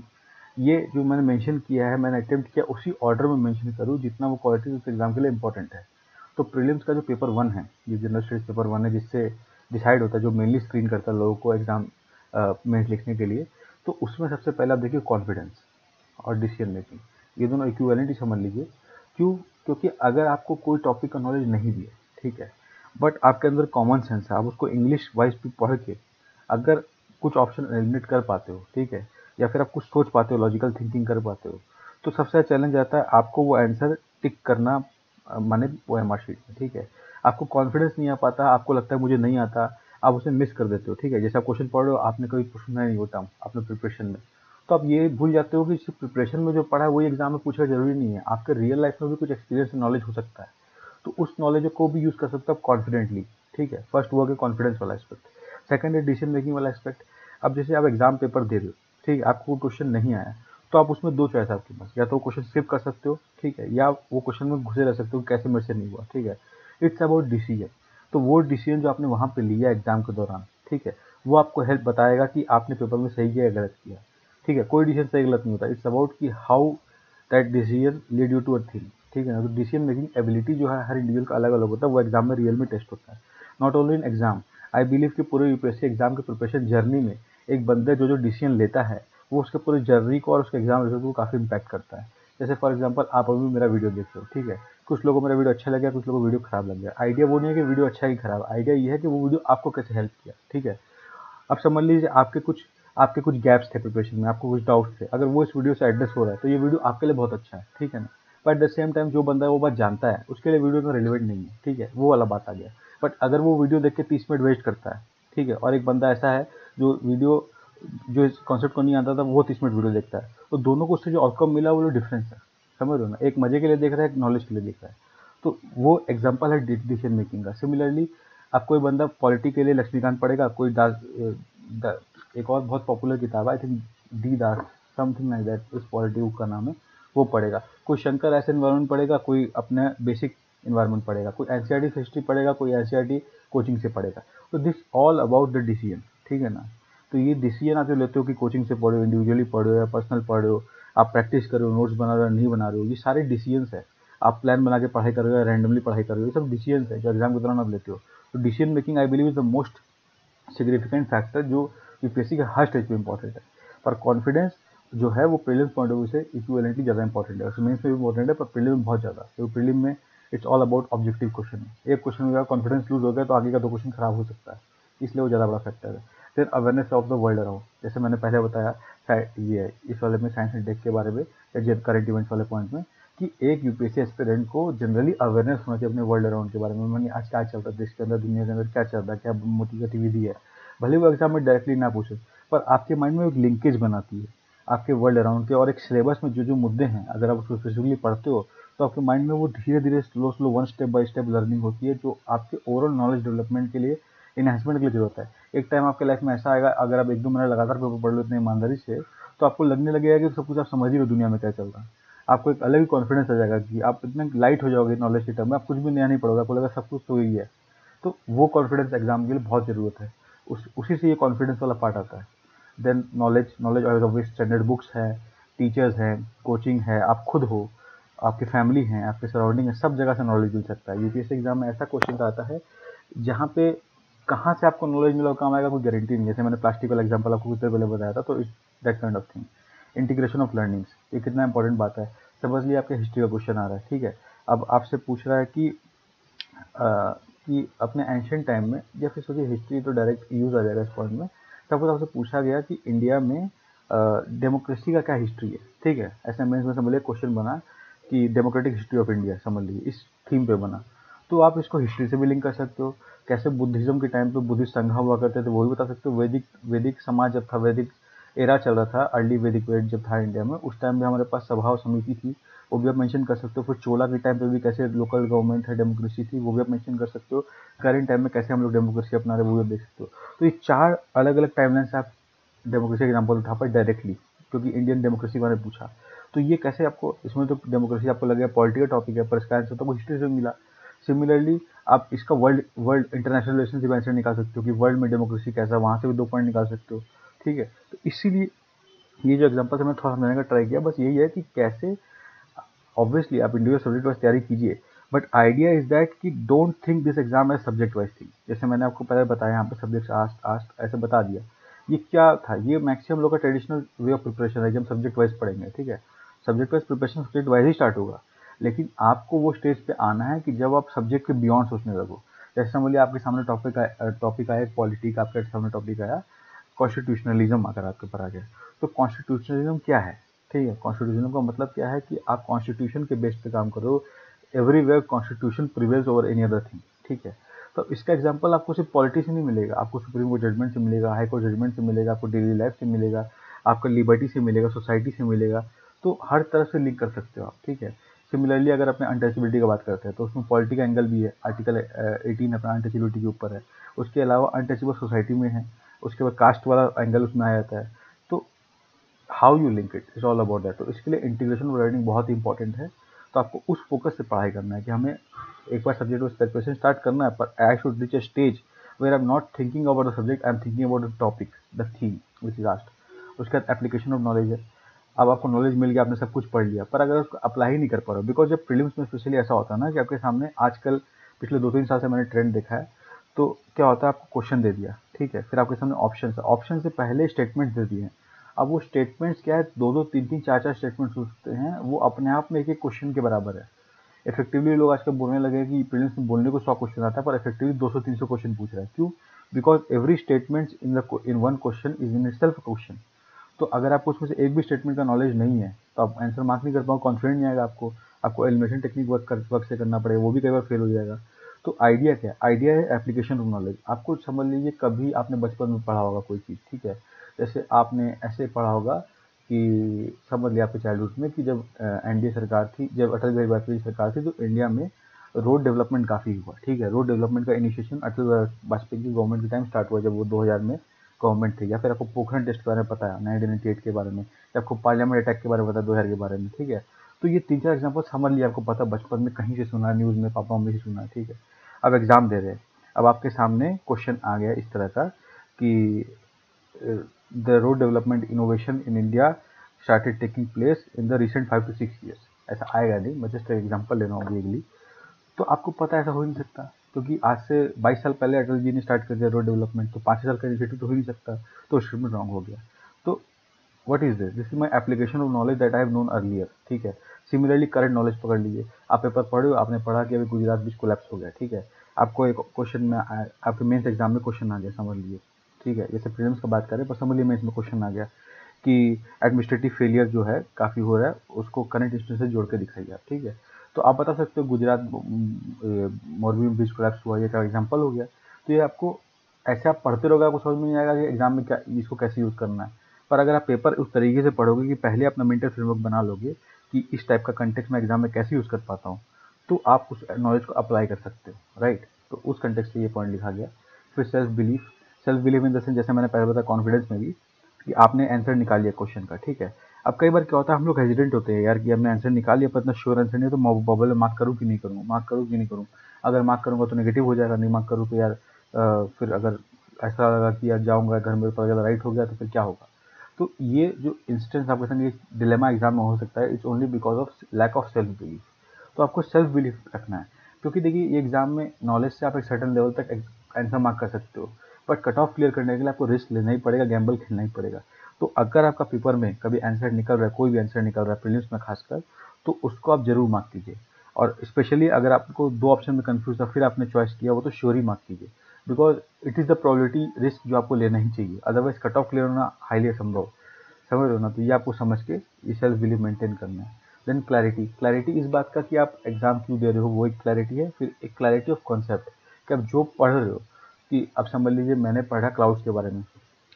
ये जो मैंने मेंशन किया है, मैंने अटेम्प्ट किया, उसी ऑर्डर में मेंशन करूँ जितना वो क्वालिटी उस एग्ज़ाम के लिए इंपॉर्टेंट है। तो प्रीलिम्स का जो पेपर वन है, ये जनरल स्टडीज़ पेपर वन है, जिससे डिसाइड होता है, जो मेनली स्क्रीन करता है लोगों को एग्ज़ाम में लिखने के लिए तो उसमें सबसे पहले आप देखिए कॉन्फिडेंस और डिसीज़न मेकिंग ये दोनों इक्विवेलेंट ही समझ लीजिए। क्यों? क्योंकि अगर आपको कोई टॉपिक का नॉलेज नहीं भी है, ठीक है बट आपके अंदर कॉमन सेंस है, आप उसको इंग्लिश वाइज भी पढ़ के अगर कुछ ऑप्शन एलिमिनेट कर पाते हो, ठीक है, या फिर आप कुछ सोच पाते हो लॉजिकल थिंकिंग कर पाते हो तो सबसे अच्छा चैलेंज आता है आपको वो आंसर टिक करना माने वो एम आर शीट में, ठीक है। आपको कॉन्फिडेंस नहीं आ पाता, आपको लगता है मुझे नहीं आता आप उसे मिस कर देते हो, ठीक है? जैसे आप क्वेश्चन पढ़ रहे हो, आपने कभी सुना नहीं होता अपने प्रिपरेशन में। तो आप ये भूल जाते हो कि सिर्फ़ प्रिपरेशन में जो पढ़ा है, वही एग्ज़ाम में पूछना ज़रूरी नहीं है। आपके रियल लाइफ में भी कुछ एक्सपीरियंस नॉलेज हो सकता है। तो उस नॉलेज को भी यूज़ कर सकते हो आप कॉन्फिडेंटली ठीक है? फ़र्स्ट वो है कॉन्फिडेंस वाला एस्पेक्ट सेकंड है डिसीज़न मेकिंग वाला एस्पेक्ट अब जैसे आप एग्ज़ाम पेपर दे रहे हो, ठीक है? आपको वो क्वेश्चन नहीं आया तो आप उसमें दो चॉइस आपके पास। या तो वो क्वेश्चन स्किप कर सकते हो, ठीक है? या वो क्वेश्चन में घुसे रह सकते हो कैसे मेरे से नहीं हुआ, ठीक है? इट्स अबाउट डिसीज़न तो वो डिसीज़न जो आपने वहाँ पे लिया एग्ज़ाम के दौरान, ठीक है, वो आपको हेल्प बताएगा कि आपने पेपर में सही किया या गलत किया, ठीक है, कोई डिसीज़न सही गलत नहीं होता। इट्स अबाउट कि how that decision lead you to a thing ठीक है ना तो डिसीज़न मेकिंग एबिलिटी जो है हर इंडिविजुअल का अलग अलग होता है, वो एग्ज़ाम में रियल में टेस्ट होता है। Not only in exam I believe कि पूरे यूपीएससी एग्ज़ाम के प्रिपरेशन जर्नी में एक बंदे जो जो डिसीज़न लेता है, वो उसके पूरे जर्नी को और उसके एग्ज़ाम रिज़ल्ट को काफ़ी इंपैक्ट करता है। जैसे फॉर एग्ज़ाम्पल आप अभी मेरा वीडियो देख रहे हो, ठीक है कुछ लोगों को मेरा वीडियो अच्छा लगा कुछ लोगों को वीडियो खराब लग गया। आइडिया वो नहीं है कि वीडियो अच्छा ही खराब आइडिया ये है कि वो वीडियो आपको कैसे हेल्प किया, ठीक है? अब समझ लीजिए आपके कुछ आपके कुछ गैप्स थे प्रिपरेशन में, आपको कुछ डाउट्स थे। अगर वो इस वीडियो से एड्रेस हो रहा है तो ये वीडियो आपके लिए बहुत अच्छा है, ठीक है ना? But at the same time जो बंदा है, वो बात जानता है, उसके लिए वीडियो तो रिलेवेंट नहीं है, ठीक है? वो वाला बात आ गया। बट अगर वो वीडियो देख के तीस मिनट वेस्ट करता है, ठीक है? और एक बंदा ऐसा है जो वीडियो, जो इस कॉन्सेप्ट को नहीं आता था, वो तीस मिनट वीडियो देखता है। तो दोनों को उससे जो आउटकम मिला, वो डिफरेंस है। समझ हो ना? एक मज़े के लिए देख रहा है, एक नॉलेज के लिए देख रहा है। तो वो एग्ज़ाम्पल है डिसीज़न मेकिंग का। सिमिलरली अब कोई बंदा पॉलिटी के लिए लक्ष्मीकांत पढ़ेगा, कोई दास एक और बहुत पॉपुलर किताब है I think D Das something like that उस पॉलिटी बुक का नाम है, वो पढ़ेगा। कोई शंकर ऐसे इन्वायरमेंट पढ़ेगा, कोई अपने बेसिक इन्वायरमेंट पढ़ेगा। कोई एन सी हिस्ट्री पढ़ेगा, कोई एन कोचिंग से पढ़ेगा। तो this all about the decision ठीक है ना? तो ये डिसीज़न आप जो लेते हो कि कोचिंग से पढ़ो इंडिविजुअली पढ़ो या पर्सनल पढ़ो आप प्रैक्टिस कर रहे हो नोट्स बना रहे हो, नहीं बना रहे हो, ये सारे डिसीजंस है। आप प्लान बना के पढ़ाई कर रहे हो रैंडमली पढ़ाई कर रहे हो, ये सब डिसीजंस है जो एग्ज़ाम के दौरान आप लेते हो। तो decision making I believe is the most significant factor जो यूपीएससी के हर स्टेज पे इंपॉर्टेंट है। पर कॉन्फिडेंस जो है, वो प्रीलिम्स पॉइंट ऑफ़ व्यू से इक्वलेंटली ज़्यादा इंपॉर्टेंट है। मेन्स में भी इंपॉर्टेंट है, पर प्रीलिम में बहुत ज़्यादा। क्योंकि प्रीलिम में it's all about objective question एक क्वेश्चन में कॉन्फिडेंस लूज हो गया तो आगे का दो क्वेश्चन खराब हो सकता है। इसलिए वो ज़्यादा बड़ा फैक्टर है। फिर awareness of the world around जैसे मैंने पहले बताया ये, इस वाले में साइंस एंड टेक के बारे में, या करंट इवेंट्स वाले पॉइंट में, कि एक यूपीएससी एस्पिरेंट को जनरली अवेयरनेस होना चाहिए अपने वर्ल्ड अराउंड के बारे में। मैंने आज क्या चल रहा है, देश के अंदर, दुनिया के अंदर क्या चल रहा है, क्या मोटी गतिविधि है। भले वो एग्ज़ाम में डायरेक्टली ना पूछे, पर आपके माइंड में एक लिंकेज बनाती है। आपके वर्ल्ड अराउंड के और एक सिलेबस में जो जो मुद्दे हैं, अगर आप उसको स्पेसिफिकली पढ़ते हो तो आपके माइंड में वो धीरे धीरे slow slow one step by step learning होती है, जो आपके ओवरऑल नॉलेज डेवलपमेंट के लिए इन्हेंसमेंट के लिए ज़रूरत है। एक टाइम आपके लाइफ में ऐसा आएगा, अगर आप एक दो महीने लगातार पेपर पढ़ लो इतनी ईमानदारी से तो आपको लगने लगेगा कि सब कुछ आप समझ ही हो दुनिया में क्या चल रहा है। आपको एक अलग ही कॉन्फिडेंस आ जाएगा कि आप इतने लाइट हो जाओगे नॉलेज के टर्म में, आप कुछ भी नया नहीं पढ़ोगे, आपको लगा सब कुछ तो यही है। तो वो कॉन्फिडेंस एग्ज़ाम के लिए बहुत ज़रूरत है। उस, उसी से ये कॉन्फिडेंस वाला पार्ट आता है। Then knowledge knowledge of standard books है टीचर्स हैं कोचिंग है, आप खुद हो, आपकी फैमिली हैं, आपके सराउंडिंग है, सब जगह से नॉलेज मिल सकता है। यूपीएससी एग्ज़ाम में ऐसा क्वेश्चन आता है, जहाँ पे कहाँ से आपको नॉलेज मिला काम आएगा कोई गारंटी नहीं जैसे मैंने प्लास्टिक वाला एग्ज़ाम्पल आपको कुछ देर पहले बताया था तो it's that kind of thing integration of learnings ये कितना इंपॉर्टेंट बात है। सपोज़ लिए आपके हिस्ट्री का क्वेश्चन आ रहा है ठीक है? अब आपसे पूछ रहा है कि आ, कि अपने एंशियंट टाइम में या फिर सोचिए हिस्ट्री तो डायरेक्ट यूज़ आ जाएगा इस पॉइंट में सपोज़ आपसे पूछा गया कि इंडिया में डेमोक्रेसी का क्या हिस्ट्री है ठीक है? ऐसे में समझ लिया क्वेश्चन बना कि डेमोक्रेटिक हिस्ट्री ऑफ़ इंडिया समझ लीजिए इस थीम पे बना। तो आप इसको हिस्ट्री से भी लिंक कर सकते हो। कैसे बुद्धिज्म के टाइम पे बुद्धिस्ट संघा हुआ करते थे, वो भी बता सकते हो। वैदिक वैदिक समाज जब था, वैदिक एरा चल रहा था अर्ली वैदिक वेद जब था इंडिया में, उस टाइम में हमारे पास सभा और समिति थी, वो भी आप मेंशन कर सकते हो। फिर चोला के टाइम पे भी कैसे लोकल गवर्नमेंट है डेमोक्रेसी थी, वो भी आप मेंशन कर सकते हो। करेंट टाइम में कैसे हम लोग डेमोक्रेसी अपना रहे, वो भी आप देख सकते हो। तो ये चार अलग अलग टाइमलाइन से आप डेमोक्रेसी एग्ज़ाम्पल उठा पाए डायरेक्टली क्योंकि इंडियन डेमोक्रेसी मैंने पूछा। तो ये कैसे आपको, इसमें तो डेमोक्रेसी आपको लगे पॉलिटिकल टॉपिक है, पर इसका आंसर तो हिस्ट्री से मिला। सिमिलरली आप इसका वर्ल्ड वर्ल्ड इंटरनेशनल रिलेशन से आंसर निकाल सकते हो कि वर्ल्ड में डेमोक्रेसी कैसा है, वहाँ से भी दो पॉइंट निकाल सकते हो, ठीक है? तो इसीलिए ये जो एग्ज़ाम्पल से मैंने थोड़ा समझाने का ट्राई किया, बस यही है कि कैसे ऑब्वियसली आप इंडिविजुअल सब्जेक्ट वाइज तैयारी कीजिए बट आइडिया इज़ दैट कि don't think this exam as subject wise thing जैसे मैंने आपको पहले बताया, यहाँ पे सब्जेक्ट आस्ट आस्ट ऐसे बता दिया। ये क्या था? ये मैक्सिमम लोग का ट्रेडिशनल वे ऑफ़ प्रिपरेशन है जब सब्जेक्ट वाइज पढ़ेंगे, ठीक है? Subject wise preparation subject wise ही स्टार्ट होगा। लेकिन आपको वो स्टेज पे आना है कि जब आप सब्जेक्ट के बियॉन्ड सोचने लगो। जैसे समझिए आपके सामने टॉपिक आया टॉपिक आया पॉलिटी का आपके सामने टॉपिक आया कॉन्स्टिट्यूशनलिज्म अगर आपके ऊपर आ गया। तो कॉन्स्टिट्यूशनलिज्म क्या है? ठीक है कॉन्स्टिट्यूशनलिज्म का मतलब क्या है कि आप कॉन्स्टिट्यूशन के बेस पे काम करो everywhere constitution prevails over any other thing ठीक है? तो इसका एग्ज़ाम्पल आपको सिर्फ़ पॉलिटी से नहीं मिलेगा, आपको सुप्रीम कोर्ट जजमेंट से मिलेगा हाई कोर्ट जजमेंट से मिलेगा, आपको डेली लाइफ से मिलेगा, आपका लिबर्टी से मिलेगा सोसाइटी से मिलेगा तो हर तरह से लिंक कर सकते हो आप, ठीक है? सिमिलरली अगर अपने अनटचेबिलिटी की बात करते हैं तो उसमें पॉलिटी का एंगल भी है। आर्टिकल एटीन अपना अनटचेबिलिटी के ऊपर है। उसके अलावा अनटचेबल सोसाइटी में है। उसके बाद कास्ट वाला एंगल उसमें आ जाता है। तो how you link it is all about that तो इसके लिए इंटीग्रेशन लर्निंग बहुत ही इंपॉर्टेंट है। तो आपको उस फोकस से पढ़ाई करना है कि हमें एक बार सब्जेक्ट में प्रिपरेशन स्टार्ट करना है, पर I should reach a stage where I am not thinking about the subject I am thinking about the topic the theme which is asked उसके बाद एप्लीकेशन ऑफ़ नॉलेज है। अब आपको नॉलेज मिल गया, आपने सब कुछ पढ़ लिया। पर अगर उसको अप्लाई ही नहीं कर पा रहे हो बिकॉज़ जब प्रीलिम्स में स्पेशली ऐसा होता है ना कि आपके सामने आजकल पिछले दो तीन साल से मैंने ट्रेंड देखा है तो क्या होता है, आपको क्वेश्चन दे दिया, ठीक है? फिर आपके सामने ऑप्शन है। ऑप्शन से पहले स्टेटमेंट दे दिए हैं। अब वो स्टेटमेंट्स क्या है दो दो तीन तीन चार चार स्टेटमेंट्स होते हैं, वो अपने आप में एक एक क्वेश्चन के बराबर है। इफेक्टिवली लोग आजकल बोलने लगे कि प्रीलिम्स में बोलने को सौ क्वेश्चन आता है, पर इफेक्टिवली दो सौ, तीन सौ क्वेश्चन पूछ रहा है। क्यों? Because every statements in the in one question is in self question तो अगर आपको उसमें से एक भी स्टेटमेंट का नॉलेज नहीं है तो आप आंसर मार्क नहीं कर पाओ कॉन्फिडेंट नहीं आएगा आपको। आपको एलिमिनेशन टेक्निक वर्क कर वर्क से करना पड़ेगा, वो भी कई बार फेल हो जाएगा। तो आइडिया क्या है? आइडिया है एप्लीकेशन ऑफ़ नॉलेज आपको समझ लीजिए, कभी आपने बचपन में पढ़ा होगा कोई चीज़, ठीक है? जैसे आपने ऐसे पढ़ा होगा कि, समझ लिया आपके चाइल्डहुड में कि जब एनडीए सरकार थी, जब अटल बिहारी वाजपेयी सरकार थी तो इंडिया में रोड डेवलपमेंट काफ़ी हुआ, ठीक है? रोड डेवलपमेंट का इनिशिएशन अटल वाजपेयी की गवर्नमेंट के टाइम स्टार्ट हुआ, जब वो 2000 में गवर्नमेंट थे, या फिर आपको पोखरण टेस्ट के बारे में पता है नाइनटीन के बारे में, या आपको पार्लियामेंट अटैक के बारे में पता है, दो हज़ार के बारे में, ठीक है? तो ये तीन चार एग्ज़ाम्पल समझ लिया आपको पता बचपन में कहीं से सुना न्यूज़ में, पापा मम्मी से सुना ठीक है? अब एग्ज़ाम दे रहे हैं। अब आपके सामने क्वेश्चन आ गया इस तरह का कि the road development innovation in India started taking place in the recent five to six years ऐसा आएगा नहीं, मैं जस्ट एग्ज़ाम्पल ले रहा हूँ अगली। तो आपको पता ऐसा हो नहीं सकता। क्योंकि आज से 22 साल पहले अटल जी ने स्टार्ट कर दिया रोड डेवलपमेंट तो पाँच साल का इनिशिएटिव तो हो नहीं सकता तो स्टेटमेंट रॉन्ग हो गया। तो what is this this is my application of knowledge that I have known earlier ठीक है? सिमिलरली करंट नॉलेज पकड़ लीजिए। आप पेपर पढ़े हो, आपने पढ़ा कि अभी गुजरात बीच कोलैप्स हो गया, ठीक है? आपको एक क्वेश्चन में, आपके मेन्स एग्ज़ाम में क्वेश्चन आ गया, समझ लीजिए, ठीक है? जैसे प्रीलिम्स का बात करें, पर समझ लीजिए मेन्स में क्वेश्चन आ गया कि एडमिनिस्ट्रेटिव फेलियर जो है, काफ़ी हो रहा है, उसको करंट इंस्टेंस से जोड़ के दिखाइए आप, ठीक है? तो आप बता सकते हो गुजरात मोरबी में बीच कोलैप्स हुआ, ये का एग्ज़ाम्पल हो गया? तो ये आपको ऐसे आप पढ़ते रहोगे, आपको समझ में नहीं आएगा कि एग्ज़ाम में क्या, इसको कैसे यूज़ करना है। पर अगर आप पेपर उस तरीके से पढ़ोगे कि पहले अपना मेंटल फ्रेमवर्क बना लोगे कि इस टाइप का कंटेक्स मैं एग्ज़ाम में कैसे यूज़ कर पाता हूँ तो आप उस नॉलेज को अप्लाई कर सकते हो राइट तो उस कंटेक्स से ये पॉइंट लिखा गया। फिर self belief self belief in the sense जैसे मैंने पहले बताया कॉन्फिडेंस में भी कि आपने आंसर निकाल लिया क्वेश्चन का, ठीक है? अब कई बार क्या होता है, हम लोग हेजिडेंट होते हैं, यार कि हमने आंसर निकाल लिया, पर इतना श्योर आंसर नहीं तो बबल में मार्क करूँ कि नहीं करूँ मार्क करूँ कि नहीं करूँ। अगर मार्क करूँगा तो नेगेटिव हो जाएगा, नहीं मार्क करूँ तो यार फिर अगर ऐसा लगा कि यार जाऊँगा, घर में पता चला राइट हो गया तो फिर क्या होगा? तो ये जो इंस्टेंस आपके संग डिलेमा एग्ज़ाम में हो सकता है it's only because of lack of self belief तो आपको सेल्फ बिलीफ रखना है। क्योंकि देखिए, ये एग्ज़ाम में नॉलेज से आप एक सर्टन लेवल तक आंसर मार्क कर सकते हो बट कट ऑफ़ क्लियर करने के लिए आपको रिस्क लेना ही पड़ेगा गैम्बल खेलना ही पड़ेगा। तो अगर आपका पेपर में कभी आंसर निकल रहा है, कोई भी आंसर निकल रहा है प्रीलिम्स में खासकर तो उसको आप ज़रूर मार्क कीजिए। और स्पेशली अगर आपको दो ऑप्शन में कन्फ्यूज़ था फिर आपने चॉइस किया, वो तो श्योर ही मार्क कीजिए। Because it is the probability risk जो आपको लेना ही चाहिए। अदरवाइज़ कट ऑफ़ क्लियर होना हाईली असंभव। समझ रहे ना? तो ये आपको समझ के ये सेल्फ बिलीव मेंटेन करना है। देन क्लैरिटी क्लैरिटी इस बात का कि आप एग्ज़ाम क्यों दे रहे हो, वो एक क्लैरिटी है। फिर एक क्लैरिटी ऑफ़ कॉन्सेप्ट कि आप जो पढ़ रहे हो कि आप समझ लीजिए मैंने पढ़ा क्लाउड्स के बारे में।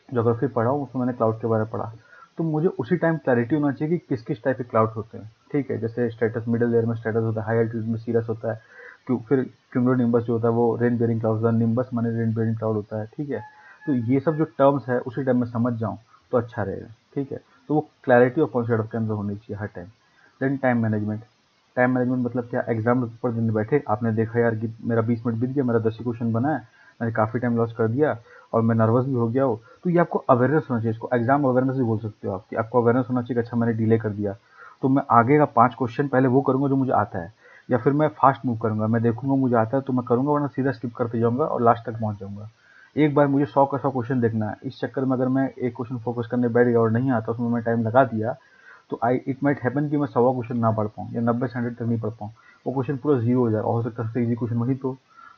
जोग्राफी पढ़ा उसमें मैंने क्लाउड के बारे में पढ़ा। तो मुझे उसी टाइम क्लैरिटी होना चाहिए कि किस किस टाइप के क्लाउड होते हैं। ठीक है, जैसे स्टेटस मिडिल लेयर में स्टेटस होता है हाई एल्टीट्यूड में सीरस होता है, क्यों, फिर क्यूमलो निम्बस जो होता है वो रेन बेरिंग क्लाउड होता है निम्बस माने रेन बेरिंग क्लाउड होता है, ठीक है। तो ये सब जो टर्म्स है, उसी टाइम में समझ जाऊँ तो अच्छा रहेगा, ठीक है। तो वो क्लैरिटी ऑफ़ कॉन्सेप्ट के अंदर होनी चाहिए हर time then time management time management मतलब क्या? एग्ज़ाम में पेपर देने बैठे, आपने देखा यार कि मेरा बीस मिनट बीत गया, मेरा दस ही क्वेश्चन बना है मैंने काफ़ी टाइम लॉस कर दिया और मैं नर्वस भी हो गया हो। तो ये आपको अवेयरनेस होना चाहिए, इसको एग्ज़ाम अवेयरनेस भी बोल सकते हो आप कि आपको अवेयरनेस होना चाहिए अच्छा मैंने डिले कर दिया। तो मैं आगे का पाँच क्वेश्चन पहले वो करूँगा जो मुझे आता है, या फिर मैं फास्ट मूव करूँगा, मैं देखूँगा मुझे आता है तो मैं करूँगा, वरना सीधा स्किप करते जाऊँगा और लास्ट तक पहुँच जाऊँगा। एक बार मुझे सौ का सौ क्वेश्चन देखना है, इस चक्कर में अगर मैं एक क्वेश्चन फोकस करने बैठ गया और नहीं आता, उसमें मैं टाइम लगा दिया तो आई इट माइट हैपन कि मैं सवा क्वेश्चन ना पढ़ पाऊँ या नब्बे से हंड्रेड तक नहीं पढ़ पाऊँ। वो क्वेश्चन पूरा ज़ीरो हो जाए, और हो सकता है इजी क्वेश्चन वही तो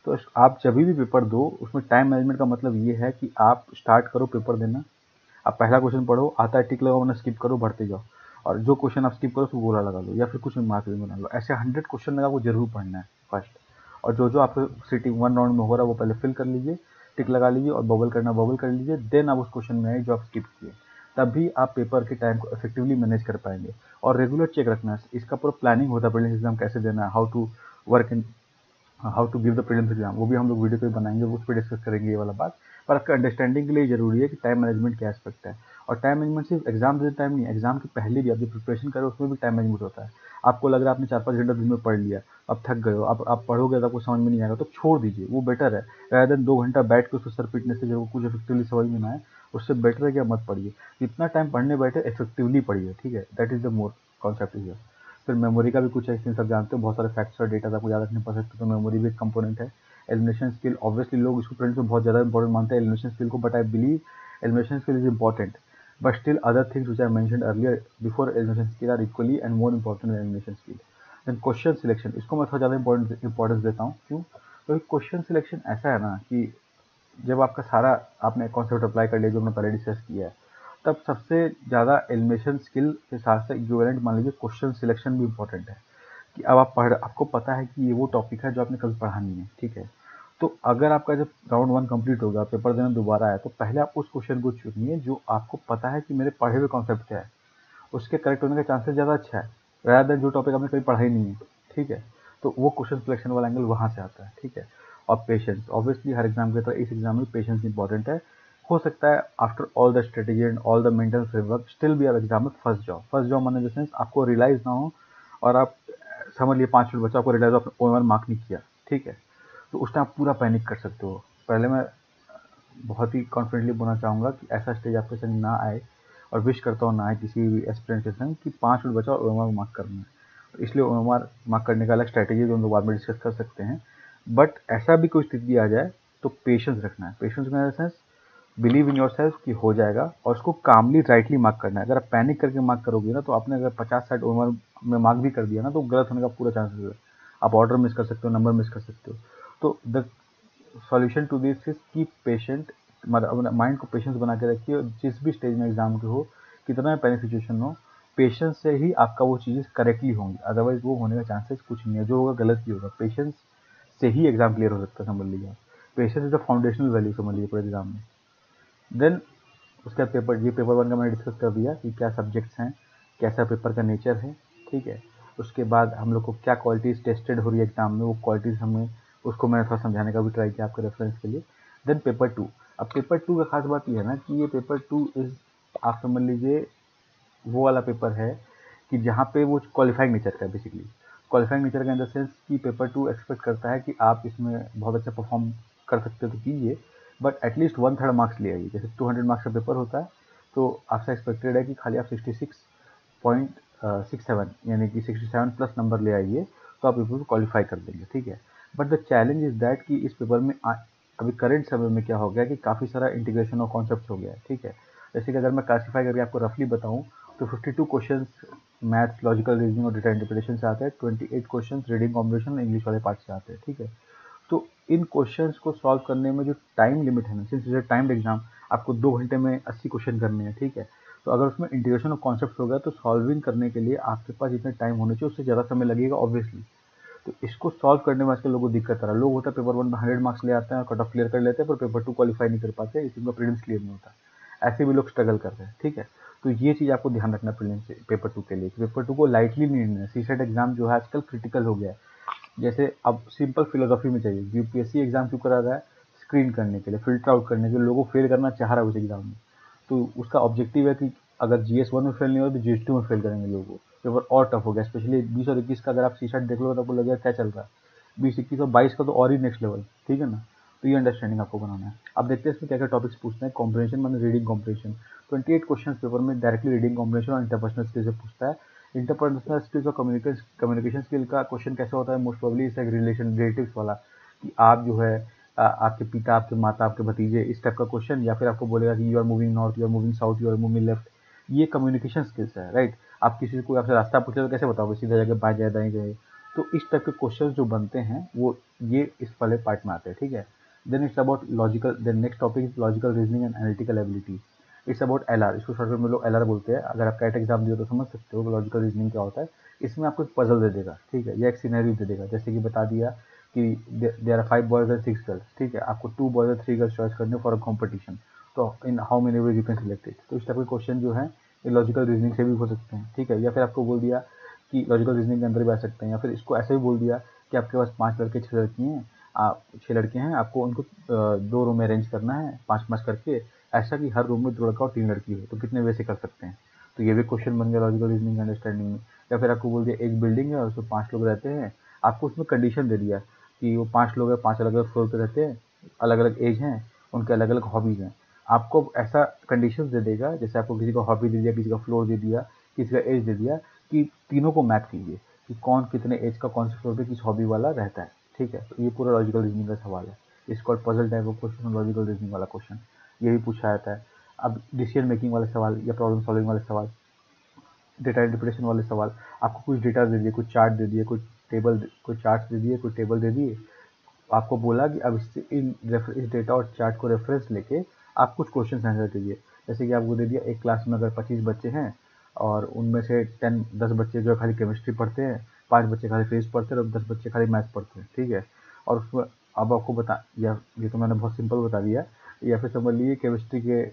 तो आप जब भी पेपर दो, उसमें टाइम मैनेजमेंट का मतलब ये है कि आप स्टार्ट करो पेपर देना। आप पहला क्वेश्चन पढ़ो, आता है टिक लगाओ, वरना स्किप करो, बढ़ते जाओ। और जो क्वेश्चन आप स्किप करो उसको गोला लगा लो, या फिर कुछ मार्क भी बना लो। ऐसे हंड्रेड क्वेश्चन लगा, वो ज़रूर पढ़ना है फ़र्स्ट और जो जो आपको सिटिंग वन राउंड में हो रहा है, वो पहले फिल कर लीजिए टिक लगा लीजिए और बबल करना बबल कर लीजिए देन आप उस क्वेश्चन में आए जो आप स्किप किए। तभी आप पेपर के टाइम को इफेक्टिवली मैनेज कर पाएँगे। और रेगुलर चेक रखना, इसका पूरा प्लानिंग होता है प्रीलिम्स एग्ज़ाम कैसे देना how to work in how to give the prelims exam, वो भी हम लोग वीडियो पे बनाएँगे, उस पर डिस्कस करेंगे ये वाला बात। पर आपका अंडरस्टैंडिंग के लिए ज़रूरी है कि टाइम मैनेजमेंट क्या एस्पेक्ट है। और टाइम मैनेजमेंट सिर्फ़ एग्ज़ाम देते टाइम नहीं एग्ज़ाम के पहले भी आप जो प्रिपरेशन करो उसमें भी टाइम मैनेजमेंट होता है। आपको लग रहा है आपने चार पाँच घंटा दिन में पढ़ लिया, अब थक गए हो अब आप पढ़ोगे तो आपको समझ में नहीं आएगा तो छोड़ दीजिए, वो बेटर है। Rather देन दो घंटा बैठ के उसको सर पीटने से जो कुछ इफेक्टिवली समझ में ना आए, उससे बेटर है कि आप मत पढ़िए। जितना टाइम पढ़ने बैठे इफेक्टिवली पढ़िए, ठीक है? That is the more concept is फिर मेमोरी का भी कुछ है सब जानते हो, बहुत सारे फैक्ट्स और डेटा आपको याद रखने पड़ सकते तो मेमोरी भी एक कंपोनेंट है। एलिमिनेशन स्किल ऑब्वियसली लोग इसको फ्रेंड्स में बहुत ज़्यादा इंपॉर्टेंट मानते हैं एलिमिनेशन स्किल को but I believe elimination skill is important but still other things which I mention earlier before elimination skill are equally and more important elimination skill skill. Question selection इसको मैं थोड़ा ज़्यादा important, importance देता हूँ, क्यों? तो question selection ऐसा है ना कि जब आपका सारा आपने कॉन्सेप्ट अप्लाई कर लिया जो हमने पहले डिस्कस किया है तब सबसे ज़्यादा एलिमिनेशन स्किल के साथ साथ इक्विवेलेंट मान लीजिए क्वेश्चन सिलेक्शन भी इंपॉर्टेंट है। कि अब आप पढ़, आपको पता है कि ये वो टॉपिक है जो आपने कभी पढ़ा नहीं है, ठीक है? तो अगर आपका जब राउंड वन कंप्लीट होगा पेपर देना दोबारा आया तो पहले आप उस क्वेश्चन को चुनिए जो आपको पता है कि मेरे पढ़े हुए कॉन्सेप्ट क्या है। उसके करेक्ट होने का चांसेस ज़्यादा अच्छा है, rather देन जो टॉपिक आपने कभी पढ़ा ही नहीं है, ठीक है? तो वो क्वेश्चन सिलेक्शन वाला एंगल वहाँ से आता है, ठीक है? और पेशेंस ऑब्वियसली हर एग्ज़ाम की तरह इस एग्ज़ाम में पेशेंस इंपॉर्टेंट है। हो सकता है after all the strategy and all the mental framework still भी आप एग्ज़ाम में फंस जाओ फंस जाओ मैंने सेंस आपको रियलाइज़ ना हो और आप समझ लिए पाँच मिनट बच्चा आपको रियलाइज़ आपने ओवर मार्क नहीं किया, ठीक है? तो उस टाइम आप पूरा पैनिक कर सकते हो। पहले मैं बहुत ही कॉन्फिडेंटली बोलना चाहूँगा कि ऐसा स्टेज आपके संग ना आए और विश करता हूँ ना आए किसी भी एस्पिरेंट के संग कि पाँच मिनट बचा और ओवर मार्क करना है। तो इसलिए ओवर मार्क करने का अलग स्ट्रैटेजी हम लोग बाद में डिस्कस कर सकते हैं। बट ऐसा भी कोई स्थिति आ जाए तो पेशेंस रखना है। पेशेंस का sense believe in yourself कि हो जाएगा और उसको कामली राइटली मार्क करना है। अगर आप पैनिक करके मार्क करोगे ना तो आपने अगर पचास, साठ ओवर में मार्क भी कर दिया ना तो गलत होने का पूरा चांसेस है। आप ऑर्डर मिस कर सकते हो नंबर मिस कर सकते हो। तो the solution to this is की पेशेंट मतलब माइंड को पेशेंस बना के रखिए जिस भी स्टेज में एग्ज़ाम के हो, कितना पैनिक सिचुएशन हो पेशेंस से ही आपका वो चीज़ें करेक्टली होंगी। अदरवाइज़ वो होने का चांसेस कुछ नहीं है। जो होगा गलत ही होगा। पेशेंस से ही एग्ज़ाम क्लियर हो सकता है, समझ लीजिए patience is the foundational value समझ लीजिए पूरे एग्ज़ाम में। देन उसके बाद पेपर ये पेपर वन का मैंने डिस्कस कर दिया कि क्या सब्जेक्ट्स हैं, कैसा पेपर का नेचर है, ठीक है? उसके बाद हम लोग को क्या क्वालिटीज़ टेस्टेड हो रही है एग्ज़ाम में, वो क्वालिटीज़ हमें उसको मैंने थोड़ा समझाने का भी ट्राई किया आपके रेफरेंस के लिए। देन पेपर टू अब पेपर टू का खास बात यह है ना कि ये पेपर टू इज़ आप समझ लीजिए, वो वाला पेपर है कि जहाँ पे वो क्वालिफाइंग नेचर का बेसिकली क्वालिफाइंग नेचर का इन द सेंस कि पेपर टू एक्सपेक्ट करता है कि आप इसमें बहुत अच्छा परफॉर्म कर सकते हो तो कीजिए। But at least one third marks ले आइए। जैसे टू हंड्रेड मार्क्स का पेपर होता है तो आपसे एक्सपेक्टेड है कि खाली आप sixty six point six seven यानी कि सिक्सटी सेवन प्लस नंबर ले आइए तो आप पेपर को क्वालिफाई कर देंगे ठीक है? But the challenge is that कि इस पेपर में आ, अभी करेंट समय में क्या हो गया कि काफ़ी सारा इंटीग्रेशन और कॉन्सेप्ट हो गया है ठीक है? जैसे कि अगर मैं क्लासीफाई करके आपको रफली बताऊँ तो 52 क्वेश्चन मैथ्स लॉजिकल रीजनिंग और डेटा इंटरप्रिटेशन से आते हैं 28 क्वेश्चन रीडिंग कॉम्बिनेशन इंग्लिश वाले पार्ट से आते हैं ठीक है? तो इन क्वेश्चंस को सॉल्व करने में जो टाइम लिमिट है ना सिंस इज़ टाइम एग्ज़ाम आपको दो घंटे में अस्सी क्वेश्चन करने हैं, ठीक है? तो अगर उसमें इंटीग्रेशन ऑफ़ कॉन्सेप्ट हो होगा तो सॉल्विंग करने के लिए आपके पास जितना टाइम होना चाहिए, उससे ज़्यादा समय लगेगा ऑब्वियसली तो इसको सॉल्व करने में आजकल लोगों को दिक्कत आ रहा है। लोग होता है पेपर वन में हंड्रेड मार्क्स ले आते हैं और कट ऑफ़ क्लियर कर लेते हैं, पर पेपर टू क्वालिफाई नहीं कर पाते, इसी में प्रीलिम्स क्लियर नहीं होता। ऐसे भी लोग स्ट्रगल कर रहे हैं, ठीक है? तो ये चीज़ आपको ध्यान रखना प्रीलिम्स पेपर टू के लिए पेपर टू को लाइटली नहीं लेना सी एग्ज़ाम जो है आजकल क्रिटिकल हो गया है। जैसे अब सिंपल फिलोसॉफी में चाहिए। यूपीएससी एग्ज़ाम क्यों करा रहा है? स्क्रीन करने के लिए फ़िल्टर आउट करने के लिए। लोगों को फेल करना चाह रहा है उस एग्ज़ाम में। तो उसका ऑब्जेक्टिव है कि अगर जी एस वन में फेल नहीं हो तो जी एस टू में फेल करेंगे लोगों। पेपर और टफ हो गया स्पेशली बीस और इक्कीस का अगर आप सी शर्ट देख लो तो आपको लगेगा क्या चल रहा है। बीस, इक्कीस और बाईस का तो और ही नेक्स्ट लेवल ठीक है ना? तो ये अंडरस्टैंडिंग आपको बनाना है। अब देखते हैं इसमें क्या क्या टॉपिक्स पूछते हैं। कॉम्बिनेशन मैंने reading combination twenty eight question paper में डायरेक्टली रीडिंग कॉम्बिनेशन और इंटरपर्सनल स्किल से पूछता है। इंटरपर्सनल स्किल्स और कम्युनिकेशन स्किल का क्वेश्चन कैसे होता है? मोस्ट प्रॉब्ली इस रिलेशन रिलेटिव्स वाला कि आप जो है आपके पिता, आपके माता, आपके भतीजे इस टाइप का क्वेश्चन या फिर आपको बोलेगा कि you are moving north you are moving south you are moving left ये कम्युनिकेशन स्किल्स है राइट आप किसी को आपसे रास्ता पूछे तो कैसे बताओगे? सीधा जाके बाएँ जाए, दाएँ जाए। तो इस टाइप के क्वेश्चन जो बनते हैं, वो ये इस वाले पार्ट में आते हैं, ठीक है? Then it's about logical then next topic is logical reasoning and analytical ability it's about L R इसको शॉर्ट में लोग एल आर बोलते हैं। अगर आप कैट एग्ज़ाम दिए तो समझ सकते हो लॉजिकल रीजनिंग क्या होता है। इसमें आपको एक पजल दे देगा, ठीक है? या एक सीनरी दे देगा। जैसे कि बता दिया कि there are five boys and six girls ठीक है? आपको टू बॉयज़ और थ्री गर्ल्स चॉइस करने फॉर अ कॉम्पिटिशन तो in how many ways you can select it तो इस टाइप के क्वेश्चन जो है, ये लॉजिकल रीजनिंग से भी हो सकते हैं, ठीक है? या फिर आपको बोल दिया कि लॉजिकल रीजनिंग के अंदर भी आ सकते हैं। या फिर इसको ऐसे भी बोल दिया कि आपके पास पाँच लड़के छः लड़की हैं। आप छः लड़के हैं, आपको उनको दो रूम में अरेंज करना है पाँच पाँच करके। ऐसा कि हर रूम में दो लड़का और तीन लड़की हो तो कितने वे से कर सकते हैं? तो ये भी क्वेश्चन बन गया लॉजिकल रीजनिंग अंडरस्टैंडिंग में। या फिर आपको बोल दिया, एक बिल्डिंग है और उसमें पाँच लोग रहते हैं, आपको उसमें कंडीशन दे दिया कि वो पाँच लोग हैं, पाँच अलग अलग फ्लोर पर रहते हैं अलग अलग एज हैं, उनके अलग अलग हॉबीज़ हैं। आपको ऐसा कंडीशन दे देगा, जैसे आपको किसी का हॉबी दे दिया, किसी का फ्लोर दे दिया, किसी का एज दे दिया, कि तीनों को मैप कीजिए, कि कौन कितने एज का, कौन से फ्लोर पे किस हॉबी वाला रहता है, ठीक है? तो ये पूरा लॉजिकल रीजनिंग का सवाल है। इसको puzzle type of question logical reasoning वाला क्वेश्चन ये भी पूछा जाता है। अब डिसीज़न मेकिंग वाले सवाल या प्रॉब्लम सॉल्विंग वाले सवाल डेटा इंटरप्रिटेशन वाले सवाल, आपको कुछ डेटा दे दिए, कुछ चार्ट दे दिए, कुछ टेबल कुछ चार्ट दे दिए, कुछ टेबल दे दिए। आपको बोला कि अब इससे इन इस डेटा और चार्ट को रेफरेंस लेके आप कुछ क्वेश्चन आंसर दीजिए जैसे कि आपको दे दिया, एक क्लास में अगर पच्चीस बच्चे हैं और उनमें से टेन दस बच्चे जो खाली केमिस्ट्री पढ़ते हैं, पाँच बच्चे खाली फिजिक्स पढ़ते हैं और दस बच्चे खाली मैथ्स पढ़ते हैं, ठीक है? और उसमें अब आपको बता, या ये तो मैंने बहुत सिंपल बता दिया या फिर समझ लीजिए केमिस्ट्री के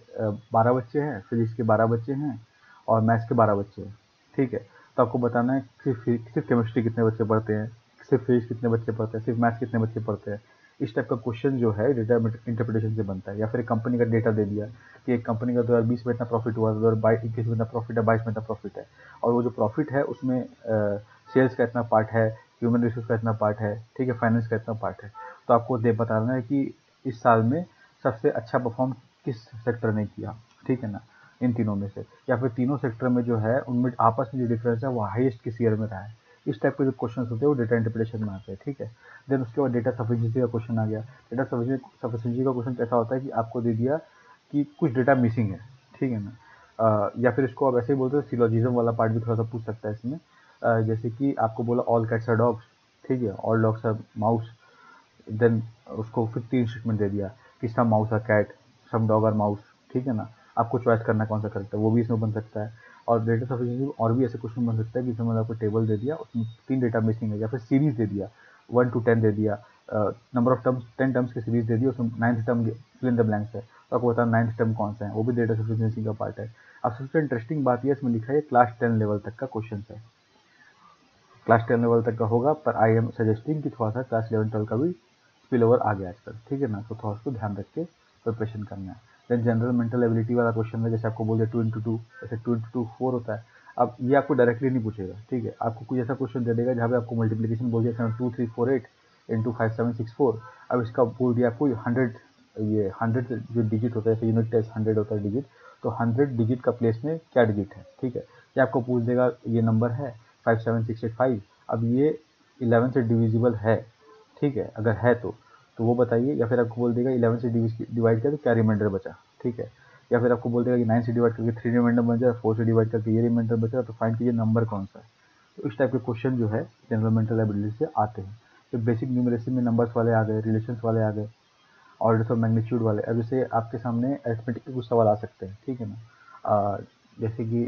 बारह बच्चे हैं फिजिक्स के बारह बच्चे हैं और मैथ्स के बारह बच्चे हैं, ठीक है? तो आपको बताना है सिर्फ़ सिर्फ़ केमिस्ट्री कितने बच्चे पढ़ते हैं, सिर्फ़ फिजिक्स कितने बच्चे पढ़ते हैं, सिर्फ़ मैथ्स कितने बच्चे पढ़ते हैं? इस टाइप का क्वेश्चन जो है डेटा इंटरप्रिटेशन से बनता है, या फिर कंपनी का डेटा दे दिया कि एक कंपनी का दो हज़ार बीस में इतना प्रॉफिट हुआ, दो हज़ार इक्कीस में इतना प्रॉफिट है, बाईस में इतना प्रॉफिट है, और वो जो प्रॉफिट है, उसमें सेल्स का इतना पार्ट है ह्यूमन रिसोर्स का इतना पार्ट है, ठीक है? फाइनेंस का इतना पार्ट है। तो आपको दे बताना है कि इस साल में सबसे अच्छा परफॉर्म किस सेक्टर ने किया? ठीक है ना? इन तीनों में से। या फिर तीनों सेक्टर में जो है उनमें आपस में जो डिफरेंस है वो हाईएस्ट किस ईयर में रहा है? इस टाइप के जो क्वेश्चन होते हैं वो डेटा इंटरप्रिटेशन में आते हैं ठीक है? देन उसके बाद डेटा सफिशियंसी का क्वेश्चन आ गया। डेटा सफिशियंसी का क्वेश्चन कैसा होता है कि आपको दे दिया कि कुछ डेटा मिसिंग है ठीक है ना? आ, या फिर इसको आप ऐसे ही बोलते हो सिलोजिज्म वाला पार्ट भी थोड़ा सा पूछ सकता है इसमें। आ, जैसे कि आपको बोला ऑल कैट्स आर डॉग्स ठीक है? All dogs are mouse then उसको फिर तीन स्टेटमेंट दे दिया। कि some mouse are cat? Some dog are mouse ठीक है ना? आपको चॉइस करना कौन सा करता है वो भी इसमें बन सकता है। और डेटा सफिशियंसी और भी ऐसे क्वेश्चन बन सकता है कि इसमें आपको टेबल दे दिया, उसमें तीन डेटा मिसिंग है, या फिर सीरीज़ दे दिया वन टू टेन दे दिया number of terms ten terms की सीरीज़ दे दी, उसमें ninth term fill in the blanks है। तो आपको बताना नाइन्थ टर्म कौन सा है, वो भी डेटा सफिशियंसी का पार्ट है। अब सबसे इंटरेस्टिंग बात यह इसमें लिखा है क्लास टेन लेवल तक का क्वेश्चन है। क्लास टेन लेवल तक का होगा, पर आई एम सजेस्टिंग कि थोड़ा सा क्लास इलेवन ट्वेल्व का भी स्पिल ओवर आ गया आजकल, ठीक है ना? तो थोड़ा उसको ध्यान रख के प्रिपरेशन करना है। देन जनरल मेंटल एबिलिटी वाला क्वेश्चन है जैसे आपको बोल दिया टू इंटू टू जैसे टू इंटू टू फोर होता है, अब ये आपको डायरेक्टली नहीं पूछेगा, ठीक है? आपको कुछ ऐसा क्वेश्चन दे देगा जहाँ पे आपको मल्टीप्लीकेशन बोल दिया seven two three four eight into five seven six four अब इसका बोल दिया आपको हंड्रेड ये हंड्रेड जो डिजिट होता है, जैसे यूनिट टेस्ट हंड्रेड होता है डिजिट तो हंड्रेड डिजिट का प्लेस में क्या डिजिट है, ठीक है? ये आपको पूछ देगा, ये नंबर है five seven six eight five अब ये इलेवन से डिविजिबल है, ठीक है? अगर है तो। तो वो बताइए, या फिर आपको बोल देगा इलेवन से डिवाइड किया तो क्या रिमाइंडर बचा? ठीक है? या फिर आपको बोल देगा कि नाइन से डिवाइड करके थ्री रिमाइंडर बन जाए फोर से डिवाइड करके ये रिमाइंडर बचा तो फाइंड कीजिए नंबर कौन सा है। तो इस टाइप के क्वेश्चन जो है जनरल मेंटल एबिलिटी से आते हैं। तो बेसिक न्यूमरेसी में नंबर्स वाले आ गए रिलेशन वाले आ गए ऑर्डर्स ऑफ़ मैग्नीट्यूड वाले। अब जैसे आपके सामने एथमेटिक के कुछ सवाल आ सकते हैं, ठीक है ना? जैसे कि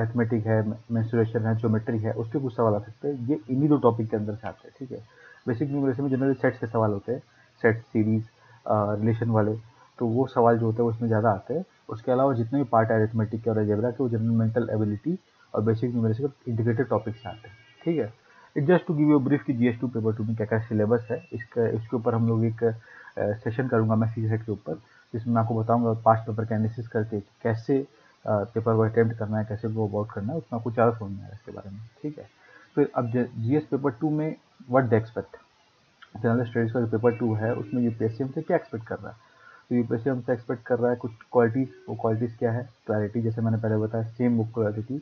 एथमेटिक है मेंसुरेशन है ज्योमेट्री है, उसके कुछ सवाल आ सकते हैं। ये इन्हीं दो टॉपिक के अंदर से आते हैं, ठीक है? बेसिक न्यूमरेसी में जनरली सेट्स के सवाल होते हैं सेट सीरीज़ रिलेशन वाले। तो वो सवाल जो होते हैं उसमें ज़्यादा आते हैं। उसके अलावा जितने भी पार्ट है अरिथमेटिक के और एजेब्रा के, वो जनरल मेंटल एबिलिटी और बेसिक न्यूमरेसी के इंटीग्रेटेड टॉपिक्स आते हैं। ठीक है? It just to give you brief की G S two paper two में क्या क्या सिलेबस है। इसका, इसके ऊपर हम लोग एक सेशन करूँगा मैं सी सेट के ऊपर, जिसमें मैं आपको बताऊँगा पास्ट पेपर का एनालिसिस करके कैसे पेपर को अटैम्प्ट करना है, कैसे गो अबाउट करना है। उसमें आपको ज़्यादा समझ में इसके बारे में। ठीक है? फिर अब जी एस पेपर टू में what the expect general studies का जो पेपर टू है, उसमें यूपीएससी हमसे क्या एक्सपेक्ट कर रहा है? तो यूपीएससी हमसे एक्सपेक्ट कर रहा है कुछ क्वालिटीज़ वो क्वालिटीज़ क्या है? क्लैरिटी जैसे मैंने पहले बताया same book quality